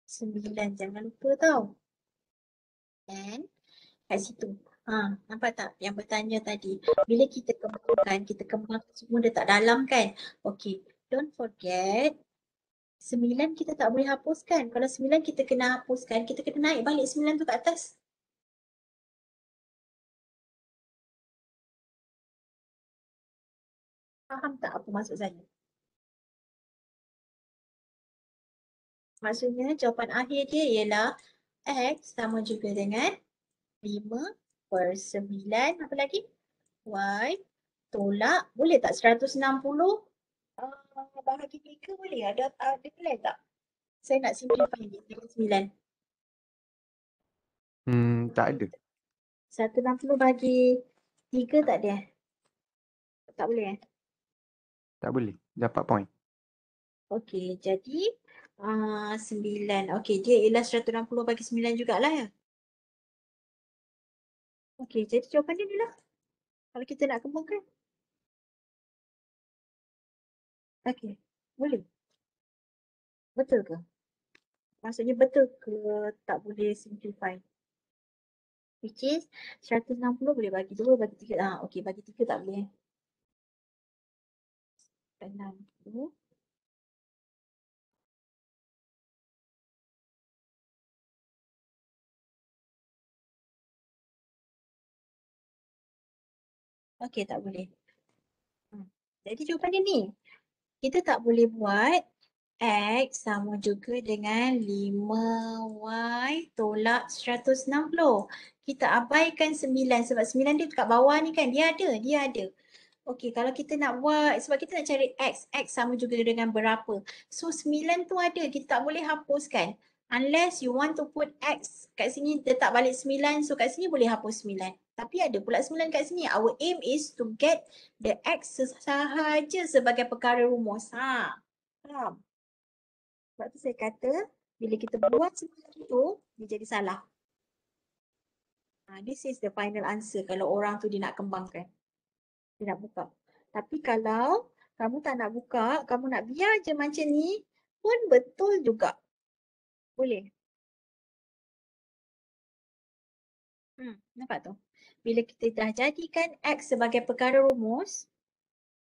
9. Jangan lupa tau. kat situ. Ha, nampak tak yang bertanya tadi? Bila kita kembangkan, kita kembangkan semua letak dalam kan? Okay, don't forget sembilan kita tak boleh hapuskan. Kalau sembilan kita kena hapuskan, kita kena naik balik sembilan tu kat atas. Faham tak apa maksud saya? Maksudnya jawapan akhir dia ialah X sama juga dengan 5 per 9. Apa lagi? Y tolak. Boleh tak 160 uh, bahagi 3 boleh? Ada, ada nilai tak? Saya nak simplify ni dengan 9. Hmm, tak ada. 160 bagi 3 tak ada? Tak boleh eh? Tak boleh. Dapat point. Okey, jadi uh, 9. Okey, dia ialah 160 bagi 9 jugalah ya. Okey, jadi jawapan dia ni lah. Kalau kita nak kembangkan. Okey, boleh. Betul ke? Maksudnya betul ke tak boleh simplify? Which is 160 boleh bagi 2, bagi 3. Ah, okey, bagi 3 tak boleh. 60 Okey, tak boleh. Hmm. Jadi jawapan dia ni. Kita tak boleh buat X sama juga dengan 5Y tolak 160. Kita abaikan 9 sebab 9 dia kat bawah ni kan. Dia ada, dia ada. Okey, kalau kita nak buat, sebab kita nak cari X, X sama juga dengan berapa. So 9 tu ada, kita tak boleh hapuskan. Unless you want to put X kat sini, letak balik 9. So kat sini boleh hapus 9. Tapi ada pula 9 kat sini. Our aim is to get the X sahaja sebagai perkara rumus. Ha. Faham? Sebab tu saya kata, bila kita buat 9 tu, dia jadi salah. Ha, this is the final answer kalau orang tu dia nak kembangkan. Dia nak buka. Tapi kalau kamu tak nak buka, kamu nak biar je macam ni, pun betul juga. Boleh. Hmm, nampak tu? bila kita dah jadikan X sebagai perkara rumus,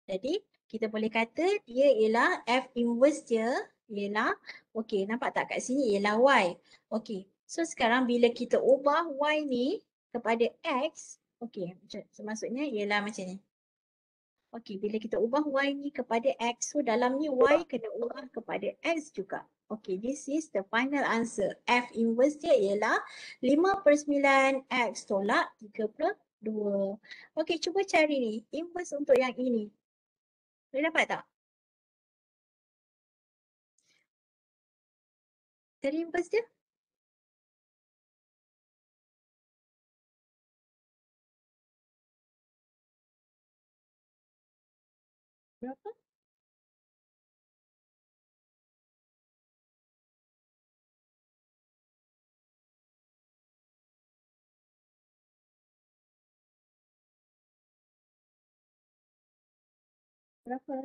jadi kita boleh kata dia ialah F inverse dia ialah, okey nampak tak kat sini ialah Y. Okey, so sekarang bila kita ubah Y ni kepada X, okey maksudnya ialah macam ni. Okey, bila kita ubah Y ni kepada X, so dalam ni Y kena ubah kepada X juga. Okay, this is the final answer. F inverse dia ialah 5 per 9 X tolak 3 per 2. Okay, cuba cari ni. Inverse untuk yang ini. Boleh dapat tak? Cari inverse dia. Berapa? berapa?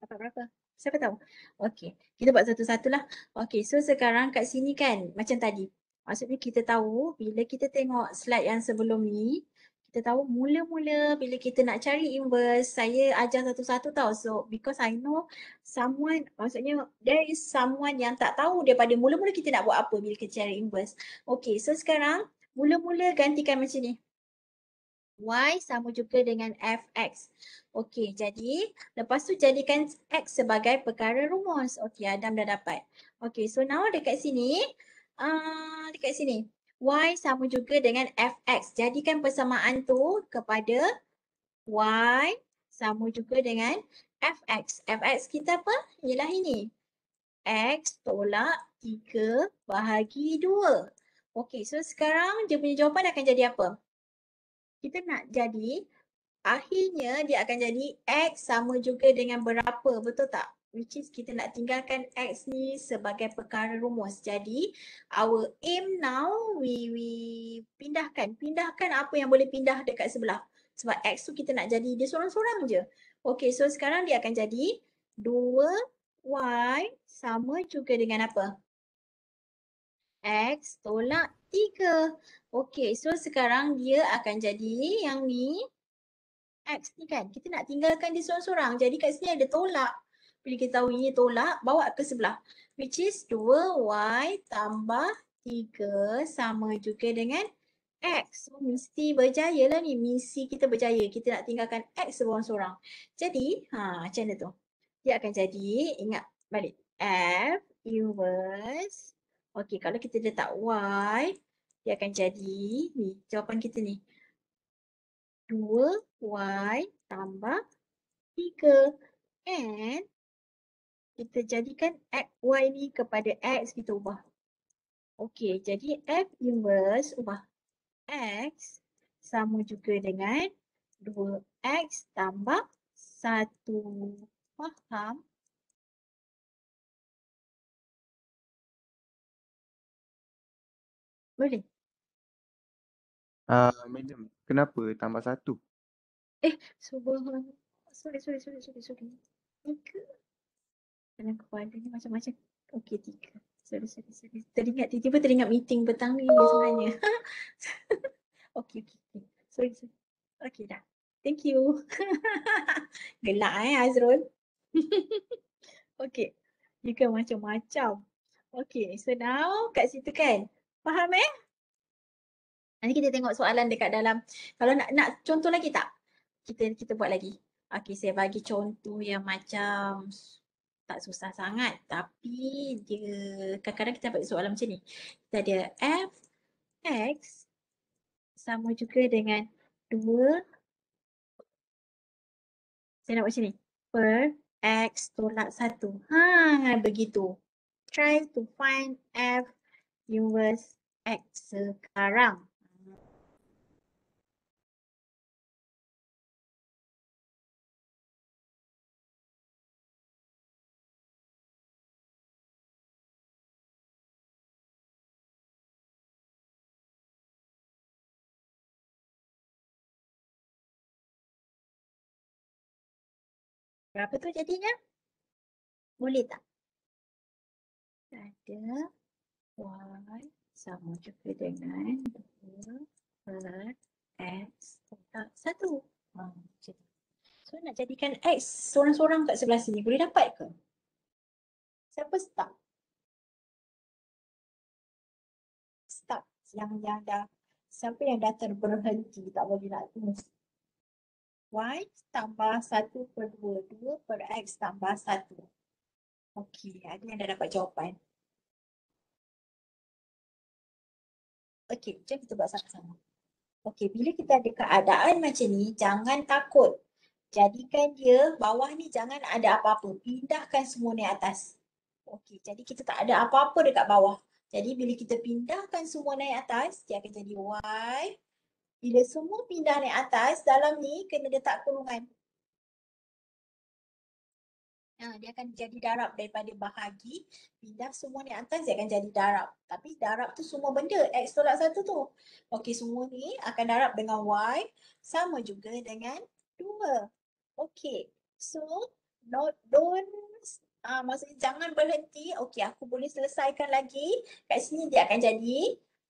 Dapat berapa? Siapa tahu? Okey, kita buat satu-satu lah. Okey, so sekarang kat sini kan macam tadi. Maksudnya kita tahu bila kita tengok slide yang sebelum ni, kita tahu mula-mula bila kita nak cari inverse, saya ajar satu-satu tahu. So because I know someone, maksudnya there is someone yang tak tahu daripada mula-mula kita nak buat apa bila kita cari inverse. Okey, so sekarang mula-mula gantikan macam ni. Y sama juga dengan Fx. Okey, jadi lepas tu jadikan X sebagai perkara rumus. Okey, Adam dah dapat. Okey, so now dekat sini, uh, dekat sini, Y sama juga dengan Fx. Jadikan persamaan tu kepada Y sama juga dengan Fx. Fx kita apa? Ialah ini. X tolak 3 bahagi 2. Okey, so sekarang dia punya jawapan akan jadi apa? kita nak jadi akhirnya dia akan jadi X sama juga dengan berapa betul tak? Which is kita nak tinggalkan X ni sebagai perkara rumus. Jadi our aim now we we pindahkan. Pindahkan apa yang boleh pindah dekat sebelah. Sebab X tu kita nak jadi dia seorang-seorang je. Okay so sekarang dia akan jadi 2Y sama juga dengan apa? X tolak tiga. Okey, so sekarang dia akan jadi yang ni X ni kan. Kita nak tinggalkan dia seorang-seorang. Jadi kat sini ada tolak. Bila kita tahu ini tolak, bawa ke sebelah. Which is 2Y tambah 3 sama juga dengan X. So mesti berjaya lah ni. Misi kita berjaya. Kita nak tinggalkan X seorang-seorang. Jadi, ha, macam mana tu? Dia akan jadi, ingat balik. F inverse. Okey, kalau kita letak Y, dia akan jadi, ni jawapan kita ni. 2Y tambah 3. And kita jadikan X, Y ni kepada X kita ubah. Okey, jadi F inverse ubah X sama juga dengan 2X tambah 1. Faham? Boleh? Ah, madam, kenapa tambah satu? Eh, subhanallah. Sorry, sorry, sorry, sorry, sorry. Tiga. Dalam kepala ni macam-macam. Okey, tiga. Sorry, sorry, sorry. Teringat, tiba-tiba teringat meeting petang ni sebenarnya. [laughs] okey, okey, okey. Sorry, sorry. Okey dah. Thank you. [laughs] Gelak eh Azrul. [laughs] okey. Juga macam-macam. Okey, so now kat situ kan. Faham eh? Nanti kita tengok soalan dekat dalam. Kalau nak nak contoh lagi tak? Kita kita buat lagi. Okey, saya bagi contoh yang macam tak susah sangat tapi dia kadang-kadang kita dapat soalan macam ni. Kita ada f x sama juga dengan 2 saya nak buat macam ni. Per x tolak 1. Ha, begitu. Try to find f inverse x sekarang. Berapa tu jadinya? Boleh tak? Ada y sama juga dengan 2 per x tolak 1. Ha, macam tu. So nak jadikan x seorang-seorang kat sebelah sini boleh dapat ke? Siapa start? Start yang yang dah siapa yang dah terberhenti tak boleh nak terus y tambah 1 per 2, 2 per x tambah 1. Okey, ada yang dah dapat jawapan. Okey, jom kita buat sama-sama. Okey, bila kita ada keadaan macam ni, jangan takut. Jadikan dia bawah ni jangan ada apa-apa. Pindahkan semua ni atas. Okey, jadi kita tak ada apa-apa dekat bawah. Jadi bila kita pindahkan semua naik atas, dia akan jadi y bila semua pindah naik atas, dalam ni kena letak kurungan. Ha, dia akan jadi darab daripada bahagi. Pindah semua ni atas, dia akan jadi darab. Tapi darab tu semua benda. X tolak satu tu. Okey, semua ni akan darab dengan Y. Sama juga dengan 2. Okey. So, not, don't, uh, maksudnya jangan berhenti. Okey, aku boleh selesaikan lagi. Kat sini dia akan jadi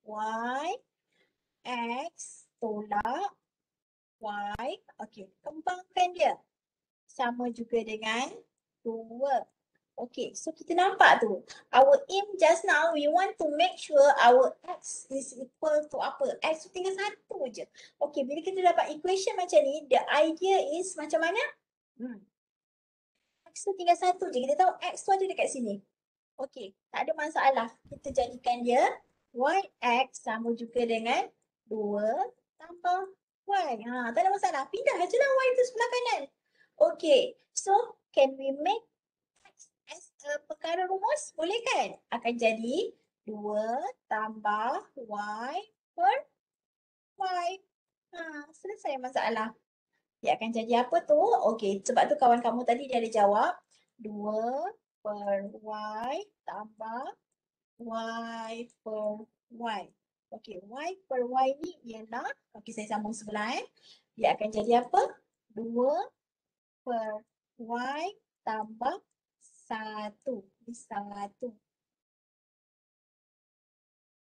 Y, X, tolak Y. Okey, kembangkan dia. Sama juga dengan 2. Okey, so kita nampak tu. Our aim just now, we want to make sure our X is equal to apa? X tu tinggal satu je. Okey, bila kita dapat equation macam ni, the idea is macam mana? Hmm. X tu tinggal satu je. Kita tahu X tu ada dekat sini. Okey, tak ada masalah. Kita jadikan dia YX sama juga dengan 2 tambah y. Ha, tak ada masalah. Pindah je lah y tu sebelah kanan. Okay. So, can we make x as a perkara rumus? Boleh kan? Akan jadi 2 tambah y per y. Ha, selesai masalah. Dia akan jadi apa tu? Okay, sebab tu kawan kamu tadi dia ada jawab. 2 per y tambah y per y. Okey, y per y ni ialah, okey saya sambung sebelah eh. Dia akan jadi apa? 2 per y tambah 1. Ini 1.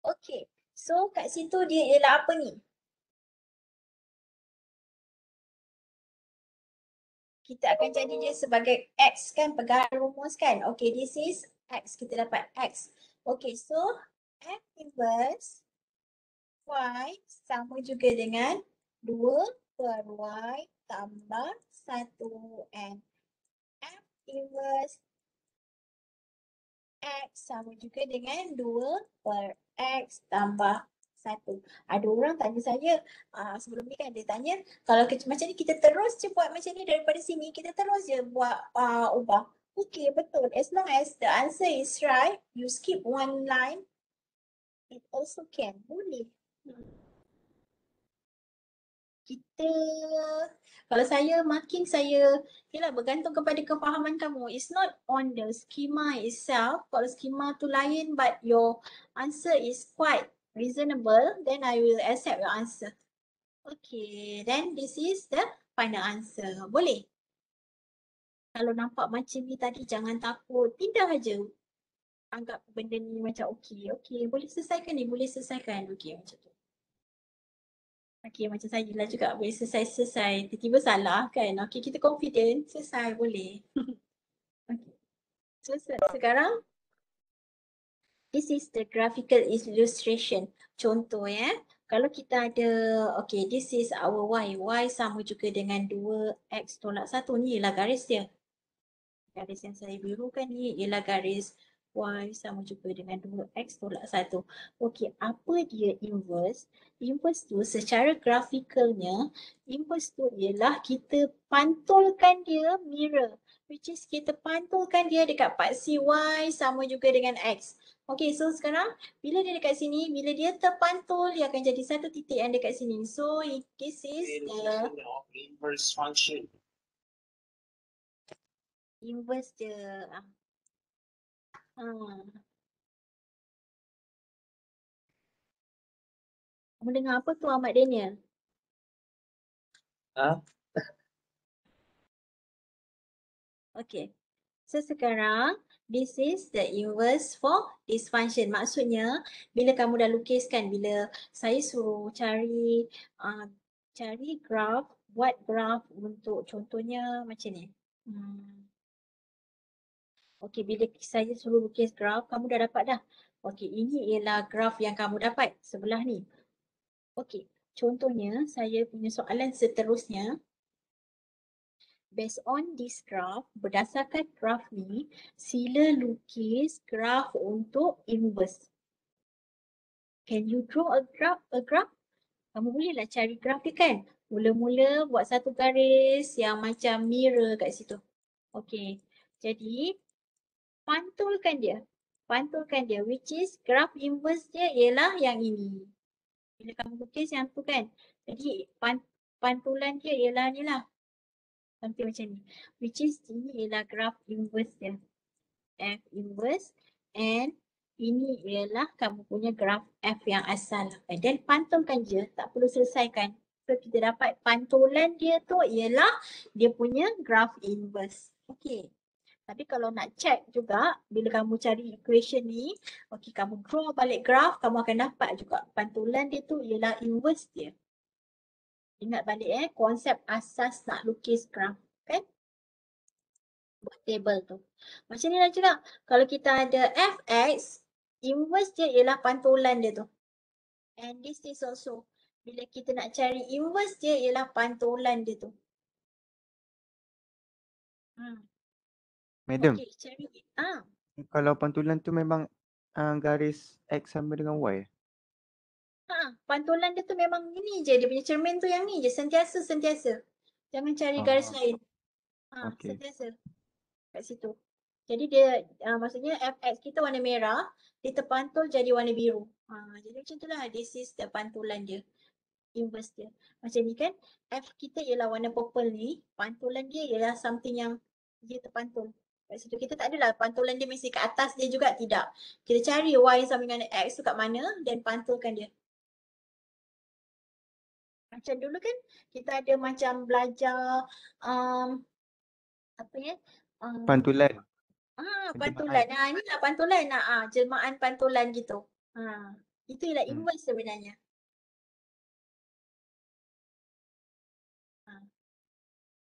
Okey, So kat situ dia ialah apa ni? Kita akan jadi dia sebagai X kan, pegangan rumus kan. Okay, this is X. Kita dapat X. Okay, so F inverse Y sama juga dengan 2 per Y tambah 1 N. F inverse X sama juga dengan 2 per X tambah satu. Ada orang tanya saya uh, sebelum ni kan dia tanya kalau ke, macam ni kita terus je buat macam ni daripada sini kita terus je buat uh, ubah. Okay betul as long as the answer is right you skip one line it also can. Boleh. Kita kalau saya marking saya yalah bergantung kepada kefahaman kamu. It's not on the schema itself. Kalau schema tu lain but your answer is quite reasonable, then I will accept your answer. Okay, then this is the final answer. Boleh? Kalau nampak macam ni tadi jangan takut. Pindah aja. Anggap benda ni macam okay. Okay, boleh selesaikan ni? Boleh selesaikan. Okay, macam tu. Okay, macam saya lah juga. Boleh selesai-selesai. Tiba-tiba salah kan? Okay, kita confident. Selesai, boleh. [laughs] okay. So, sekarang This is the graphical illustration. Contoh ya. Kalau kita ada, okay, this is our y. Y sama juga dengan 2x tolak 1. Ni ialah garis dia. Garis yang saya birukan ni ialah garis y sama juga dengan 2x tolak 1. Okey, apa dia inverse? Inverse tu secara grafikalnya, inverse tu ialah kita pantulkan dia mirror. Which is kita pantulkan dia dekat paksi y sama juga dengan x. Okay, so sekarang bila dia dekat sini, bila dia terpantul, dia akan jadi satu titik yang dekat sini. So, this is the inverse function. Inverse dia. Hmm. Kamu dengar apa tu Ahmad Daniel? Ha? Okay. So sekarang this is the inverse for this function. Maksudnya bila kamu dah lukiskan, bila saya suruh cari uh, cari graph, buat graph untuk contohnya macam ni. Hmm. Okey, bila saya suruh lukis graph, kamu dah dapat dah. Okey, ini ialah graph yang kamu dapat sebelah ni. Okey, contohnya saya punya soalan seterusnya based on this graph, berdasarkan graph ni, sila lukis graph untuk inverse. Can you draw a graph? A graph? Kamu bolehlah cari graph dia kan? Mula-mula buat satu garis yang macam mirror kat situ. Okay. Jadi, pantulkan dia. Pantulkan dia which is graph inverse dia ialah yang ini. Bila kamu lukis yang tu kan. Jadi, pantulan dia ialah ni lah something macam ni. Which is ini ialah graph inverse dia. F inverse and ini ialah kamu punya graph F yang asal. And then pantulkan je, tak perlu selesaikan. So kita dapat pantulan dia tu ialah dia punya graph inverse. Okay. Tapi kalau nak check juga bila kamu cari equation ni, okay kamu draw balik graph, kamu akan dapat juga pantulan dia tu ialah inverse dia. Ingat balik eh konsep asas nak lukis graf kan? Buat table tu. Macam ni lah juga. Kalau kita ada fx, inverse dia ialah pantulan dia tu. And this is also. Bila kita nak cari inverse dia ialah pantulan dia tu. Hmm. Madam. Okay, cari. Ah. Kalau pantulan tu memang uh, garis X sama dengan Y? Ha, pantulan dia tu memang ini je. Dia punya cermin tu yang ni je. Sentiasa, sentiasa. Jangan cari oh. garis lain. Ha, okay. sentiasa. Kat situ. Jadi dia, uh, maksudnya FX kita warna merah, dia terpantul jadi warna biru. Ha, jadi macam tu lah. This is the pantulan dia. Inverse dia. Macam ni kan. F kita ialah warna purple ni. Pantulan dia ialah something yang dia terpantul. Kat situ kita tak adalah pantulan dia mesti ke atas dia juga. Tidak. Kita cari Y sama dengan X tu kat mana dan pantulkan dia. Macam dulu kan kita ada macam belajar um, apa ya? Um, pantulan. Ah, pantulan. Ah, ini lah pantulan. Ah, ah, jelmaan pantulan gitu. Ah. Itu ialah Hmm. inverse sebenarnya. Ha.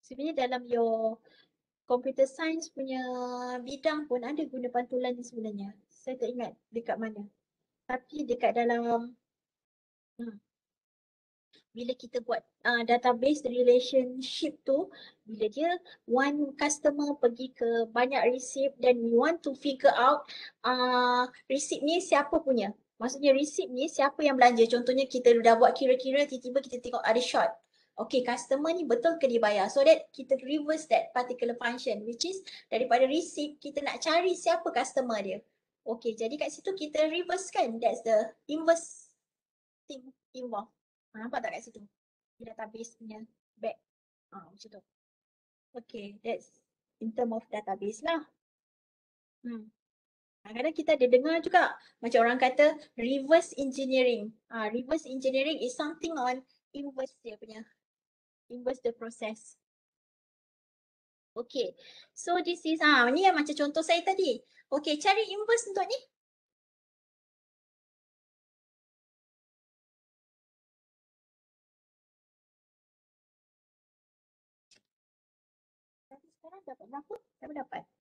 Sebenarnya dalam your computer science punya bidang pun ada guna pantulan ni sebenarnya. Saya tak ingat dekat mana. Tapi dekat dalam hmm, bila kita buat uh, database relationship tu bila dia one customer pergi ke banyak receipt dan we want to figure out uh, receipt ni siapa punya. Maksudnya receipt ni siapa yang belanja. Contohnya kita dah buat kira-kira tiba-tiba kita tengok ada short. Okay, customer ni betul ke dia bayar? So that kita reverse that particular function which is daripada receipt kita nak cari siapa customer dia. Okay, jadi kat situ kita reverse kan. That's the inverse thing involved. Ha, nampak tak kat situ? Database punya back. Ha, macam tu. Okay, that's in term of database lah. Hmm. Kadang-kadang kita ada dengar juga macam orang kata reverse engineering. Ha, reverse engineering is something on inverse dia punya. Inverse the process. Okay, so this is, ah ni yang macam contoh saya tadi. Okay, cari inverse untuk ni. Sekarang dapat berapa? Dapat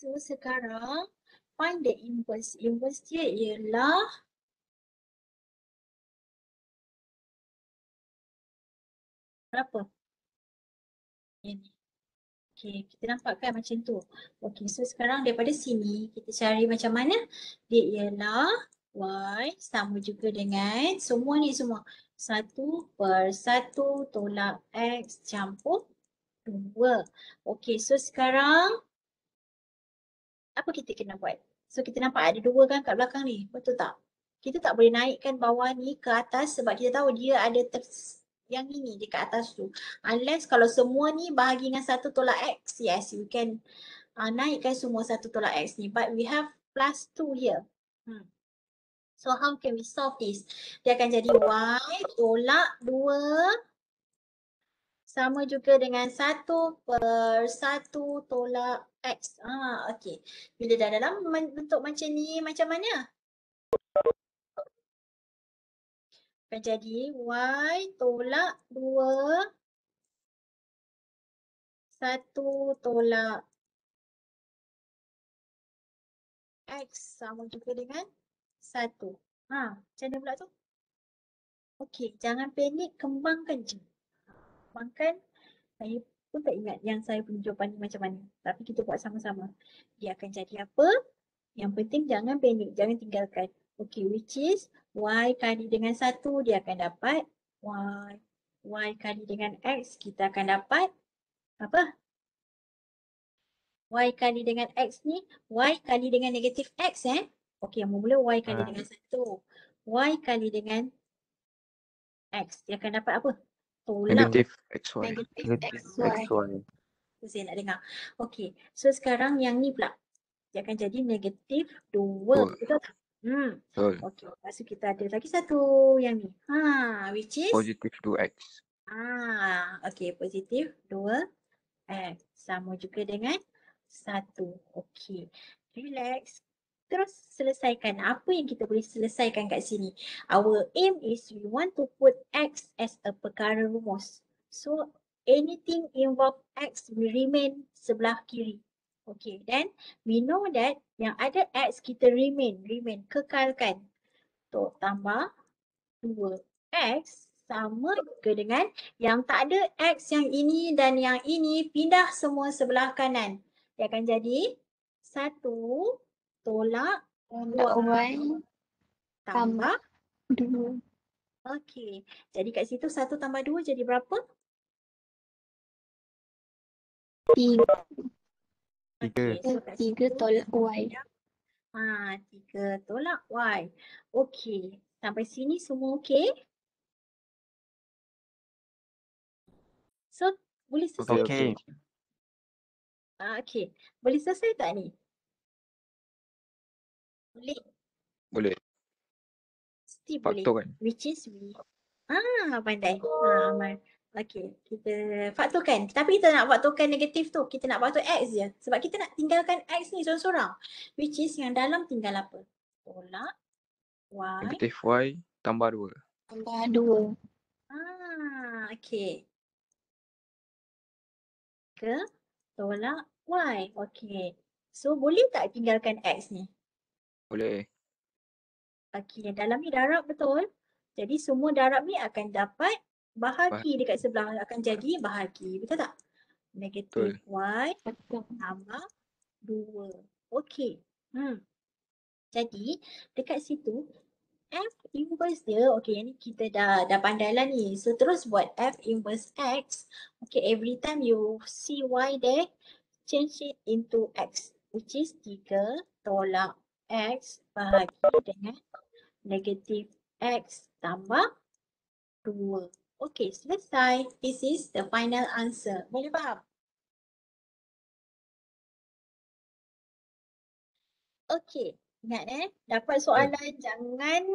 So sekarang find the inverse. Inverse dia ialah berapa? Ini. Okay, kita nampak kan macam tu. Okay, so sekarang daripada sini kita cari macam mana? Dia ialah Y sama juga dengan semua ni semua. Satu per satu tolak X campur dua. Okay, so sekarang apa kita kena buat? So kita nampak ada dua kan kat belakang ni, betul tak? Kita tak boleh naikkan bawah ni ke atas sebab kita tahu dia ada ter yang ini dekat atas tu. Unless kalau semua ni bahagi dengan satu tolak X, yes you can uh, naikkan semua satu tolak X ni. But we have plus two here. Hmm. So how can we solve this? Dia akan jadi Y tolak dua sama juga dengan satu per satu tolak X. Ah, okay. Bila dah dalam bentuk macam ni, macam mana? Akan jadi Y tolak dua satu tolak X sama juga dengan satu. Ha, macam mana pula tu? Okey, jangan panik, kembangkan je. Kembangkan, saya pun tak ingat yang saya punya jawapan ni macam mana. Tapi kita buat sama-sama. Dia akan jadi apa? Yang penting jangan panik, jangan tinggalkan. Okey, which is Y kali dengan satu, dia akan dapat Y. Y kali dengan X, kita akan dapat apa? Y kali dengan X ni, Y kali dengan negatif X eh. Okey, yang mula Y kali Ah. dengan satu. Y kali dengan X, dia akan dapat apa? Tolak Negatif XY. negatif Negatif XY. XY. Tu saya nak dengar. Okey, so sekarang yang ni pula. Dia akan jadi negatif 2. Dua. Betul tak? Hmm. Betul. Okey, lepas tu kita ada lagi satu yang ni. Ha, which is? Positif 2X. Ah, okey, positif 2 X. Sama juga dengan 1. Okey, relax. Terus selesaikan apa yang kita boleh selesaikan kat sini. Our aim is we want to put X as a perkara rumus. So, anything involve X will remain sebelah kiri. Okay, then we know that yang ada X kita remain, remain, kekalkan. Tu tambah 2X sama juga dengan yang tak ada X yang ini dan yang ini pindah semua sebelah kanan. Dia akan jadi 1 tolak Tolak Y tambah dua Okey. Jadi kat situ satu tambah dua jadi berapa? Tiga, Tiga. So tiga tolak Y. Ha, tiga tolak Y. Okey. Sampai sini semua okey? So, boleh selesai? Okey, Okey. Ah, okey. Boleh selesai tak ni? Boleh. Boleh. Mesti boleh. Faktor kan? Which is we. Ah, pandai. Ah, aman. Okey, kita faktorkan. Tapi kita nak faktorkan negatif tu. Kita nak faktor X je. Sebab kita nak tinggalkan X ni seorang-seorang. Which is yang dalam tinggal apa? Tolak Y. Negatif Y tambah 2. Tambah dua. Ah, okey. Ke tolak Y. Okey. So, boleh tak tinggalkan X ni? Boleh. Okey, yang dalam ni darab betul. Jadi semua darab ni akan dapat bahagi dekat sebelah akan jadi bahagi. Betul tak? Negatif Y tambah 2. Okey. Hmm. Jadi dekat situ F inverse dia, okey yang ni kita dah dah pandai lah ni. So terus buat F inverse X. Okay, every time you see Y there, change it into X. Which is 3 tolak X bahagi dengan negatif X tambah 2. Okay, selesai. This is the final answer. Boleh faham? Okay, ingat eh. Dapat soalan jangan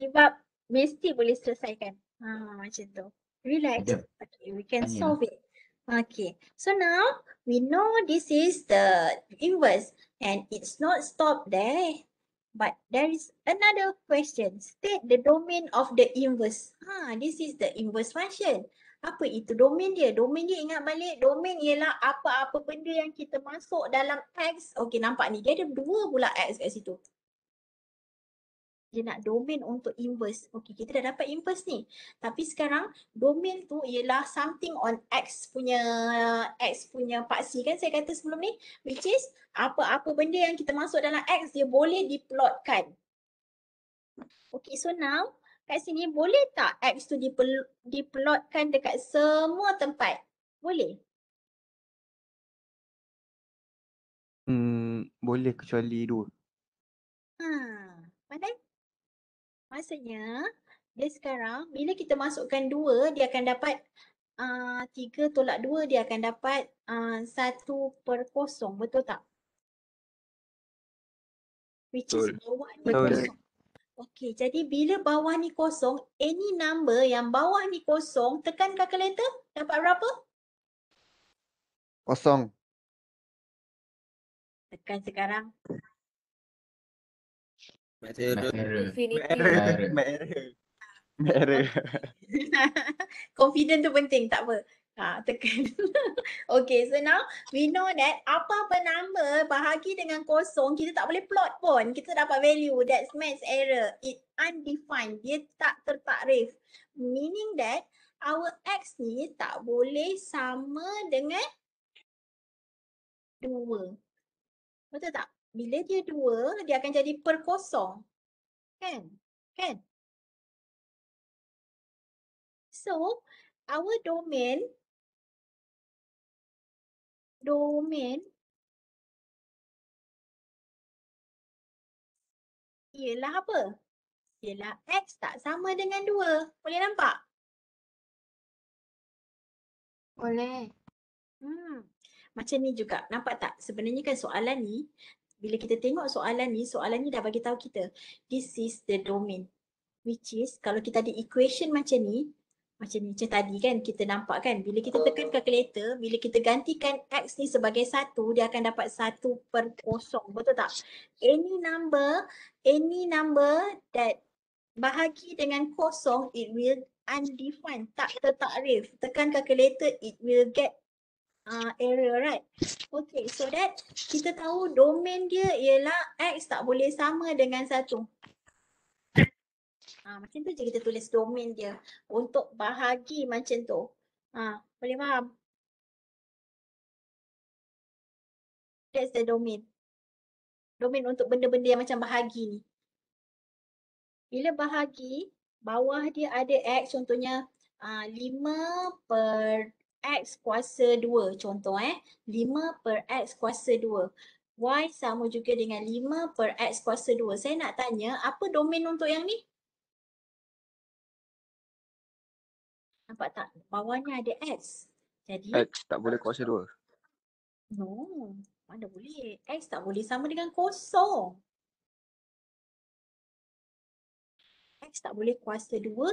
give up. Mesti boleh selesaikan. Ha, macam tu. Relax. Okay, we can solve it. Okay, so now we know this is the inverse and it's not stopped there. But there is another question. State the domain of the inverse. Ha, this is the inverse function. Apa itu domain dia? Domain dia ingat balik, domain ialah apa-apa benda yang kita masuk dalam X. Okey nampak ni, dia ada dua pula X kat situ. Dia nak domain untuk inverse. Okey, kita dah dapat inverse ni. Tapi sekarang domain tu ialah something on X punya X punya paksi kan saya kata sebelum ni. Which is apa-apa benda yang kita masuk dalam X dia boleh diplotkan. Okay, so now kat sini boleh tak X tu dipel- diplotkan dekat semua tempat? Boleh? Hmm, boleh kecuali dua. Ha, pandai? Maksudnya dia sekarang bila kita masukkan dua dia akan dapat uh, tiga tolak dua dia akan dapat uh, satu per kosong. Betul tak? Which is Betul. bawah ni Betul. kosong. Okey, jadi bila bawah ni kosong, any number yang bawah ni kosong, tekan calculator, dapat berapa? Kosong. Tekan sekarang. Error. Infinity. Error. Error. Error. [laughs] Confident tu penting, tak apa. Ha, tekan. [laughs] okay, so now we know that apa-apa number bahagi dengan kosong, kita tak boleh plot pun. Kita dapat value. That's maths error. It undefined. Dia tak tertakrif. Meaning that our x ni tak boleh sama dengan dua. Betul tak? Bila dia dua, dia akan jadi per kosong. Kan? Kan? So, our domain domain ialah apa? Ialah X tak sama dengan 2. Boleh nampak? Boleh. Hmm. Macam ni juga. Nampak tak? Sebenarnya kan soalan ni, bila kita tengok soalan ni, soalan ni dah bagi tahu kita, this is the domain. Which is, kalau kita ada equation macam ni, macam ni, macam tadi kan kita nampak kan, bila kita tekan calculator, bila kita gantikan X ni sebagai satu, dia akan dapat satu per kosong. Betul tak? Any number, any number that bahagi dengan kosong, it will undefined, tak tertakrif. Tekan calculator, it will get uh, error, right? Okay, so that kita tahu domain dia ialah X tak boleh sama dengan satu. Ha, macam tu je kita tulis domain dia untuk bahagi macam tu. Ha, boleh faham? That's the domain. Domain untuk benda-benda yang macam bahagi ni. Bila bahagi, bawah dia ada X contohnya uh, 5 per X kuasa 2 contoh eh. 5 per X kuasa 2. Y sama juga dengan 5 per X kuasa 2. Saya nak tanya apa domain untuk yang ni? Nampak tak? Bawahnya ada X. Jadi X tak boleh kuasa dua. No, mana boleh. X tak boleh sama dengan kosong. X tak boleh kuasa dua,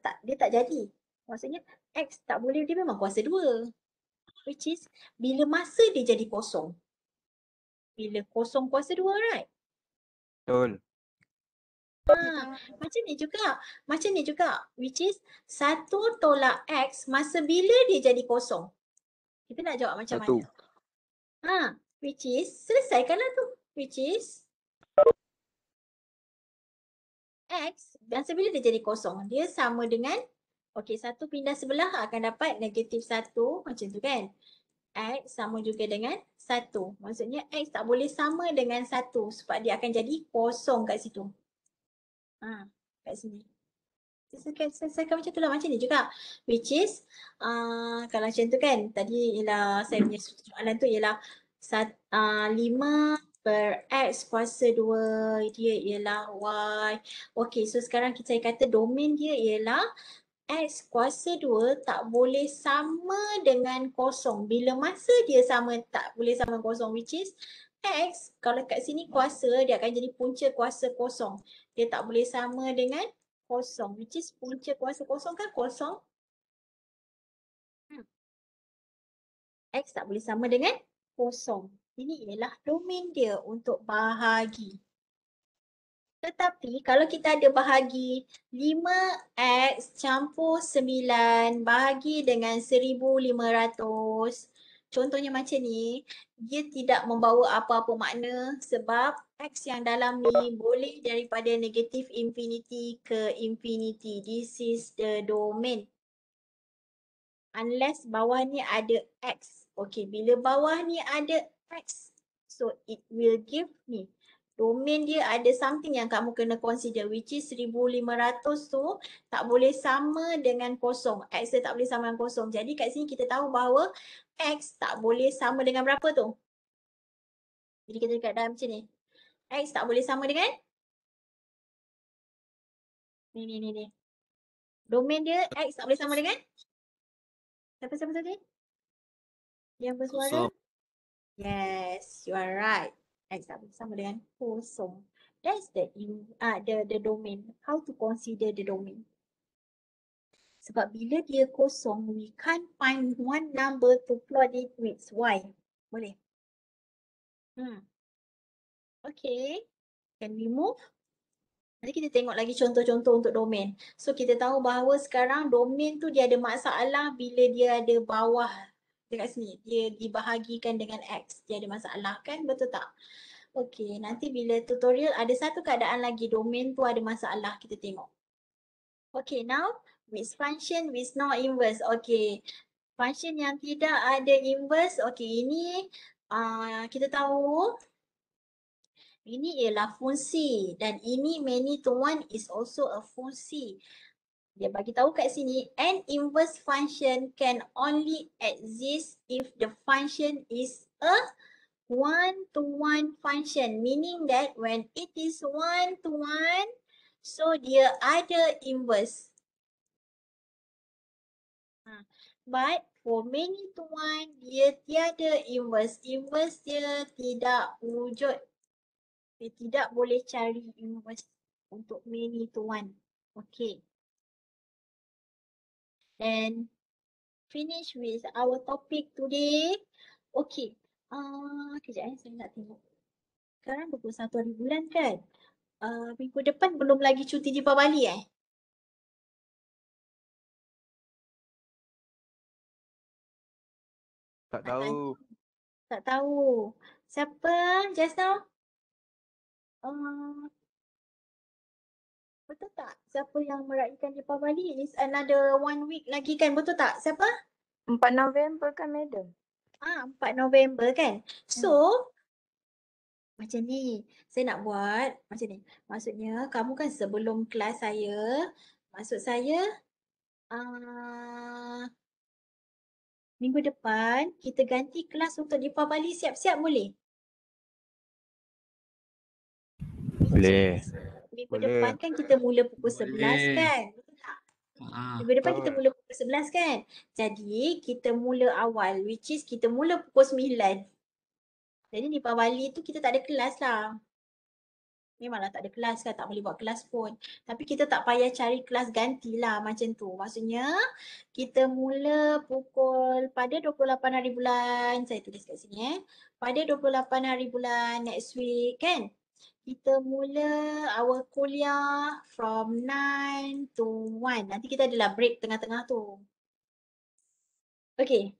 tak, dia tak jadi. Maksudnya X tak boleh, dia memang kuasa dua. Which is, bila masa dia jadi kosong. Bila kosong kuasa dua, right? Betul. Ha, macam ni juga. Macam ni juga. Which is, satu tolak X masa bila dia jadi kosong. Kita nak jawab macam Satu. mana? Ha, which is selesaikanlah tu. Which is X dan bila dia jadi kosong, dia sama dengan okey satu pindah sebelah akan dapat negatif satu macam tu kan. X sama juga dengan satu. Maksudnya X tak boleh sama dengan satu sebab dia akan jadi kosong kat situ. Ha, kat sini. Selesaikan, selesaikan macam tu lah macam ni juga. Which is uh, kalau macam tu kan tadi ialah saya punya soalan tu ialah sat, uh, 5 per X kuasa 2 dia ialah Y. Okey so sekarang kita kata domain dia ialah X kuasa 2 tak boleh sama dengan kosong. Bila masa dia sama tak boleh sama kosong which is X kalau kat sini kuasa dia akan jadi punca kuasa kosong. Dia tak boleh sama dengan kosong which is punca kuasa kosong kan kosong. Hmm. X tak boleh sama dengan kosong. Ini ialah domain dia untuk bahagi. Tetapi kalau kita ada bahagi 5x campur 9 bahagi dengan 1500. Contohnya macam ni, dia tidak membawa apa-apa makna sebab x yang dalam ni boleh daripada negatif infinity ke infinity. This is the domain. Unless bawah ni ada x. Okay, bila bawah ni ada x. So it will give me domain dia ada something yang kamu kena consider which is 1500 tu tak boleh sama dengan kosong. X dia tak boleh sama dengan kosong. Jadi kat sini kita tahu bahawa X tak boleh sama dengan berapa tu? Jadi kita dekat dalam macam ni. X tak boleh sama dengan ni ni ni ni. Domain dia X tak boleh sama dengan siapa siapa tadi? Yang bersuara? Yes, you are right. X boleh sama dengan kosong. That's the in, uh, the the domain. How to consider the domain? Sebab bila dia kosong, we can't find one number to plot it with y. Boleh? Hmm. Okay. Can we move? Nanti kita tengok lagi contoh-contoh untuk domain. So kita tahu bahawa sekarang domain tu dia ada masalah bila dia ada bawah dekat sini. Dia dibahagikan dengan X. Dia ada masalah kan? Betul tak? Okay, nanti bila tutorial ada satu keadaan lagi domain tu ada masalah kita tengok. Okay, now with function with no inverse. Okay, function yang tidak ada inverse. Okay, ini uh, kita tahu ini ialah fungsi dan ini many to one is also a fungsi. Dia bagi tahu kat sini an inverse function can only exist if the function is a one-to-one function meaning that when it is one-to-one, so dia ada inverse. Ha. But for many to one, dia tiada inverse. Inverse dia tidak wujud. Dia tidak boleh cari inverse untuk many to one. Okay. And finish with our topic today. Okay. Uh, kejap eh, saya nak tengok. Sekarang 21 hari bulan kan? Uh, minggu depan belum lagi cuti di Bali eh? Tak tahu. Tak tahu. Siapa just now? Uh, betul tak? Siapa yang meraihkan Bali is another one week lagi kan? Betul tak? Siapa? 4 November kan madam? Ah, 4 November kan. So, hmm. macam ni. Saya nak buat macam ni. Maksudnya, kamu kan sebelum kelas saya, Maksud saya uh, minggu depan kita ganti kelas untuk Deepavali siap-siap boleh? Boleh. Minggu Boleh. depan kan kita mula pukul 11 Boleh. kan? Betul tak? Ah, Minggu depan kita betul. mula pukul 11 kan? Jadi kita mula awal which is kita mula pukul 9. Jadi Deepavali tu kita tak ada kelas lah. Memanglah tak ada kelas kan, tak boleh buat kelas pun. Tapi kita tak payah cari kelas ganti lah macam tu. Maksudnya kita mula pukul pada 28 hari bulan, saya tulis kat sini eh. Pada 28 hari bulan next week kan. Kita mula our kuliah from 9 to 1. Nanti kita adalah break tengah-tengah tu. Okay.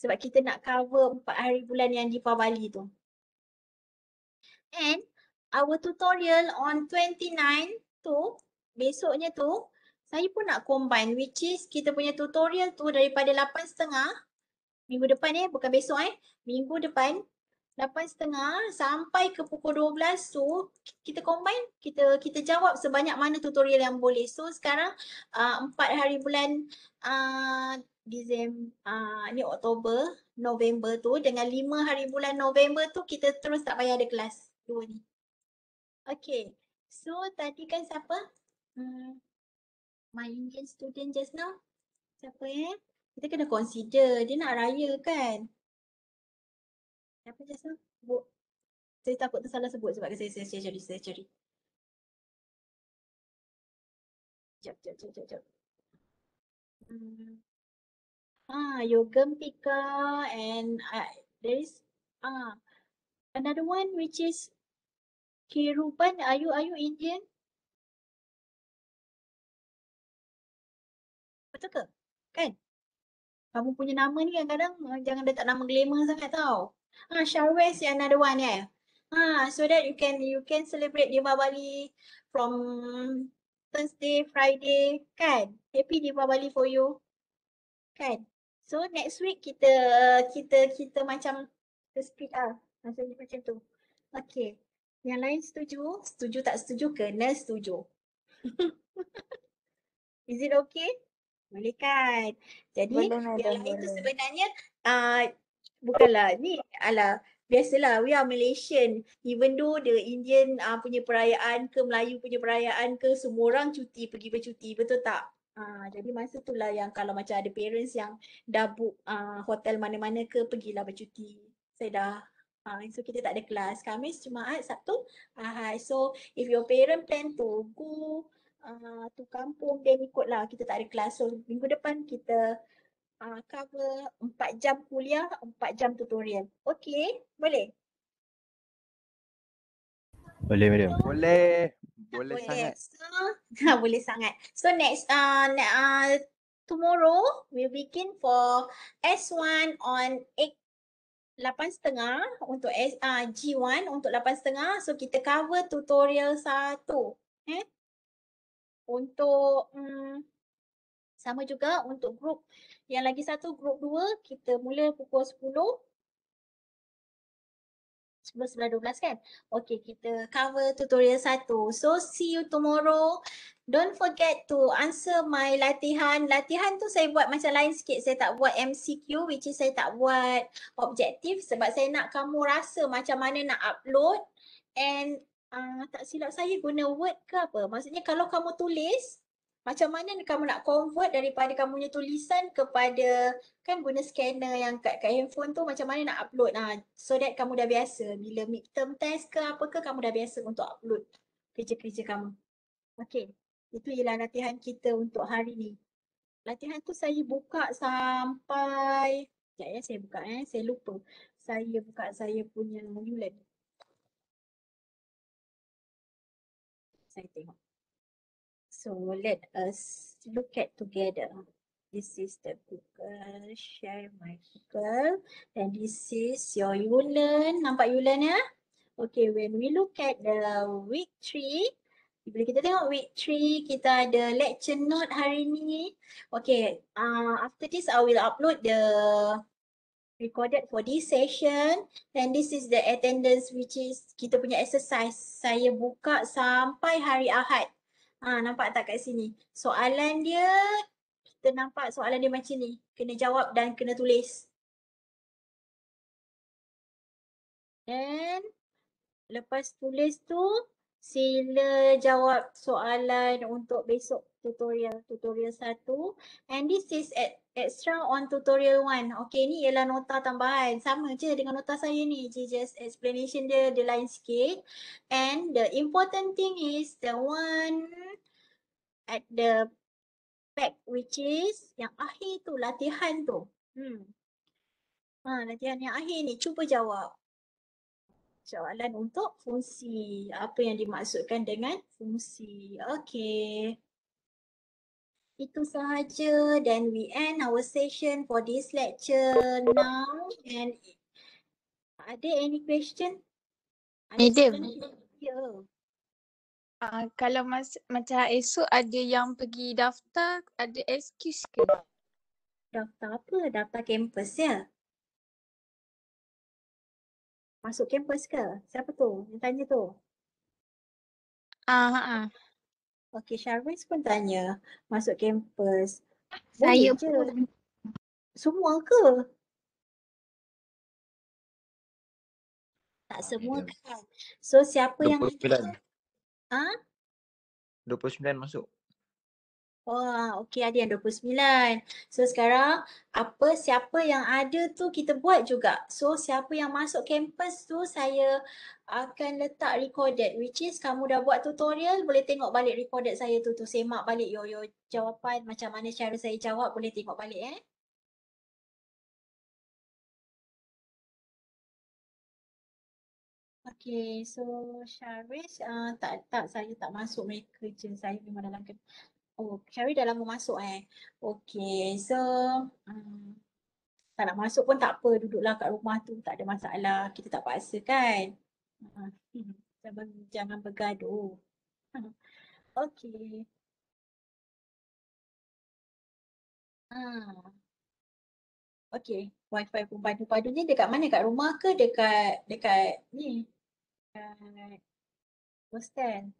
Sebab kita nak cover 4 hari bulan yang di Bali tu. And our tutorial on 29 tu, besoknya tu, saya pun nak combine which is kita punya tutorial tu daripada 8.30 minggu depan eh, bukan besok eh, minggu depan 8.30 sampai ke pukul 12 tu kita combine, kita kita jawab sebanyak mana tutorial yang boleh. So sekarang uh, 4 hari bulan uh, Disember, uh, ni Oktober, November tu dengan 5 hari bulan November tu kita terus tak payah ada kelas dua ni. Okay, so tadi kan siapa? Hmm, my Indian student just now. Siapa eh? Kita kena consider, dia nak raya kan? Just now? Bu. Saya takut tersalah sebut sebab saya, saya, cari, saya cari. Jap, jap, jap, jap, jap. Hmm. Ah, Yogempika and uh, there is ah another one which is Kiruban. Are you are you Indian? Betul ke? Kan? Kamu punya nama ni kadang-kadang uh, jangan letak nama glamour sangat tau. Ah, Sharwes is another one ya. Ah, so that you can you can celebrate Deepavali from Thursday, Friday, kan? Happy Deepavali for you. Kan? So next week kita kita kita macam kita speed ah. Macam macam tu. Okay. Yang lain setuju? Setuju tak setuju? Kena setuju. [laughs] Is it okay? Boleh kan? Jadi Boleh, yang madam, lain tu boleh. sebenarnya uh, bukanlah ni ala biasalah we are Malaysian even though the Indian uh, punya perayaan ke Melayu punya perayaan ke semua orang cuti pergi bercuti betul tak? Uh, jadi masa tu lah yang kalau macam ada parents yang dah book uh, hotel mana-mana ke pergilah bercuti. Saya dah uh, so kita tak ada kelas. Khamis, Jumaat, Sabtu, Ahad. So if your parent plan to go uh, tu kampung then ikutlah kita tak ada kelas. So minggu depan kita uh, cover 4 jam kuliah, 4 jam tutorial. Okay, boleh? Boleh madam. Boleh. Boleh sangat. So, [laughs] ha, boleh sangat. So next uh, ne- uh, tomorrow we begin for S1 on 8 8.30 untuk S, uh, G1 untuk 8.30 so kita cover tutorial satu eh untuk um, sama juga untuk group yang lagi satu group 2 kita mula pukul 10 11, 11, 12 kan? Okay, kita cover tutorial satu. So, see you tomorrow. Don't forget to answer my latihan. Latihan tu saya buat macam lain sikit. Saya tak buat MCQ which is saya tak buat objektif sebab saya nak kamu rasa macam mana nak upload and uh, tak silap saya guna Word ke apa. Maksudnya kalau kamu tulis, macam mana kamu nak convert daripada kamu punya tulisan kepada kan guna scanner yang kat, kat handphone tu macam mana nak upload nah so that kamu dah biasa bila midterm test ke apa ke kamu dah biasa untuk upload kerja-kerja kamu. Okey. Itu ialah latihan kita untuk hari ni. Latihan tu saya buka sampai Sekejap ya saya buka eh saya lupa. Saya buka saya punya Yulen. Saya tengok. So let us look at together. This is the Google, share my Google. And this is your Yulen. Nampak Yulen ya? Okay, when we look at the week 3, bila kita tengok week 3, kita ada lecture note hari ni. Okay, uh, after this I will upload the recorded for this session. And this is the attendance which is kita punya exercise. Saya buka sampai hari Ahad. Ha, nampak tak kat sini? Soalan dia, kita nampak soalan dia macam ni. Kena jawab dan kena tulis. Dan lepas tulis tu, sila jawab soalan untuk besok tutorial, tutorial satu. And this is at extra on tutorial one. Okay, ni ialah nota tambahan. Sama je dengan nota saya ni. Je just explanation dia, dia lain sikit. And the important thing is the one at the back which is yang akhir tu, latihan tu. Hmm. Ha, latihan yang akhir ni, cuba jawab soalan untuk fungsi. Apa yang dimaksudkan dengan fungsi. Okay. Itu sahaja dan we end our session for this lecture now. And ada any question? Ada Madam. Uh, kalau mas macam esok ada yang pergi daftar, ada excuse ke? Daftar apa? Daftar kampus ya? Masuk kampus ke? Siapa tu? Yang tanya tu? Ah, uh, uh. Okey, Syarwis pun tanya masuk kampus. Saya je. pun. Semua ke? Tak Ah, semua madam. kan. So siapa yang 29. Ha? 29 masuk. Wah, okey ada yang 29. So sekarang apa siapa yang ada tu kita buat juga. So siapa yang masuk kampus tu saya akan letak recorded which is kamu dah buat tutorial boleh tengok balik recorded saya tu tu semak balik your your jawapan macam mana cara saya jawab boleh tengok balik eh. Okay, so Syariz, uh, tak tak saya tak masuk mereka je. Saya memang dalam Oh, Syariz dah lama masuk eh. Okay, so um, tak nak masuk pun tak apa. Duduklah kat rumah tu tak ada masalah. Kita tak paksa kan. Uh, jangan, jangan bergaduh. Okay. Ah. Okay, wifi pun padu-padunya dekat mana? Kat rumah ke dekat dekat ni? Dekat hostel.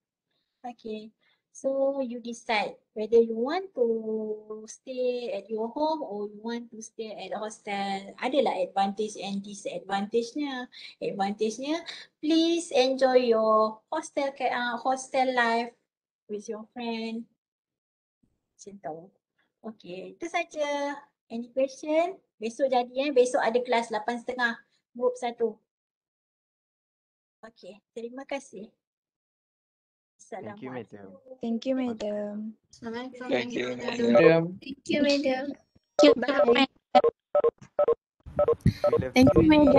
Okay. So you decide whether you want to stay at your home or you want to stay at the hostel. Adalah advantage and disadvantage-nya. Advantage-nya, please enjoy your hostel uh, hostel life with your friend. Macam tu. Okay, itu saja. Any question? Besok jadi eh. Besok ada kelas 8.30. Group 1. Okay, terima kasih. Thank you, madam. Thank you, madam. Assalamualaikum. Thank you. Madam. Thank you, madam. Thank you, madam.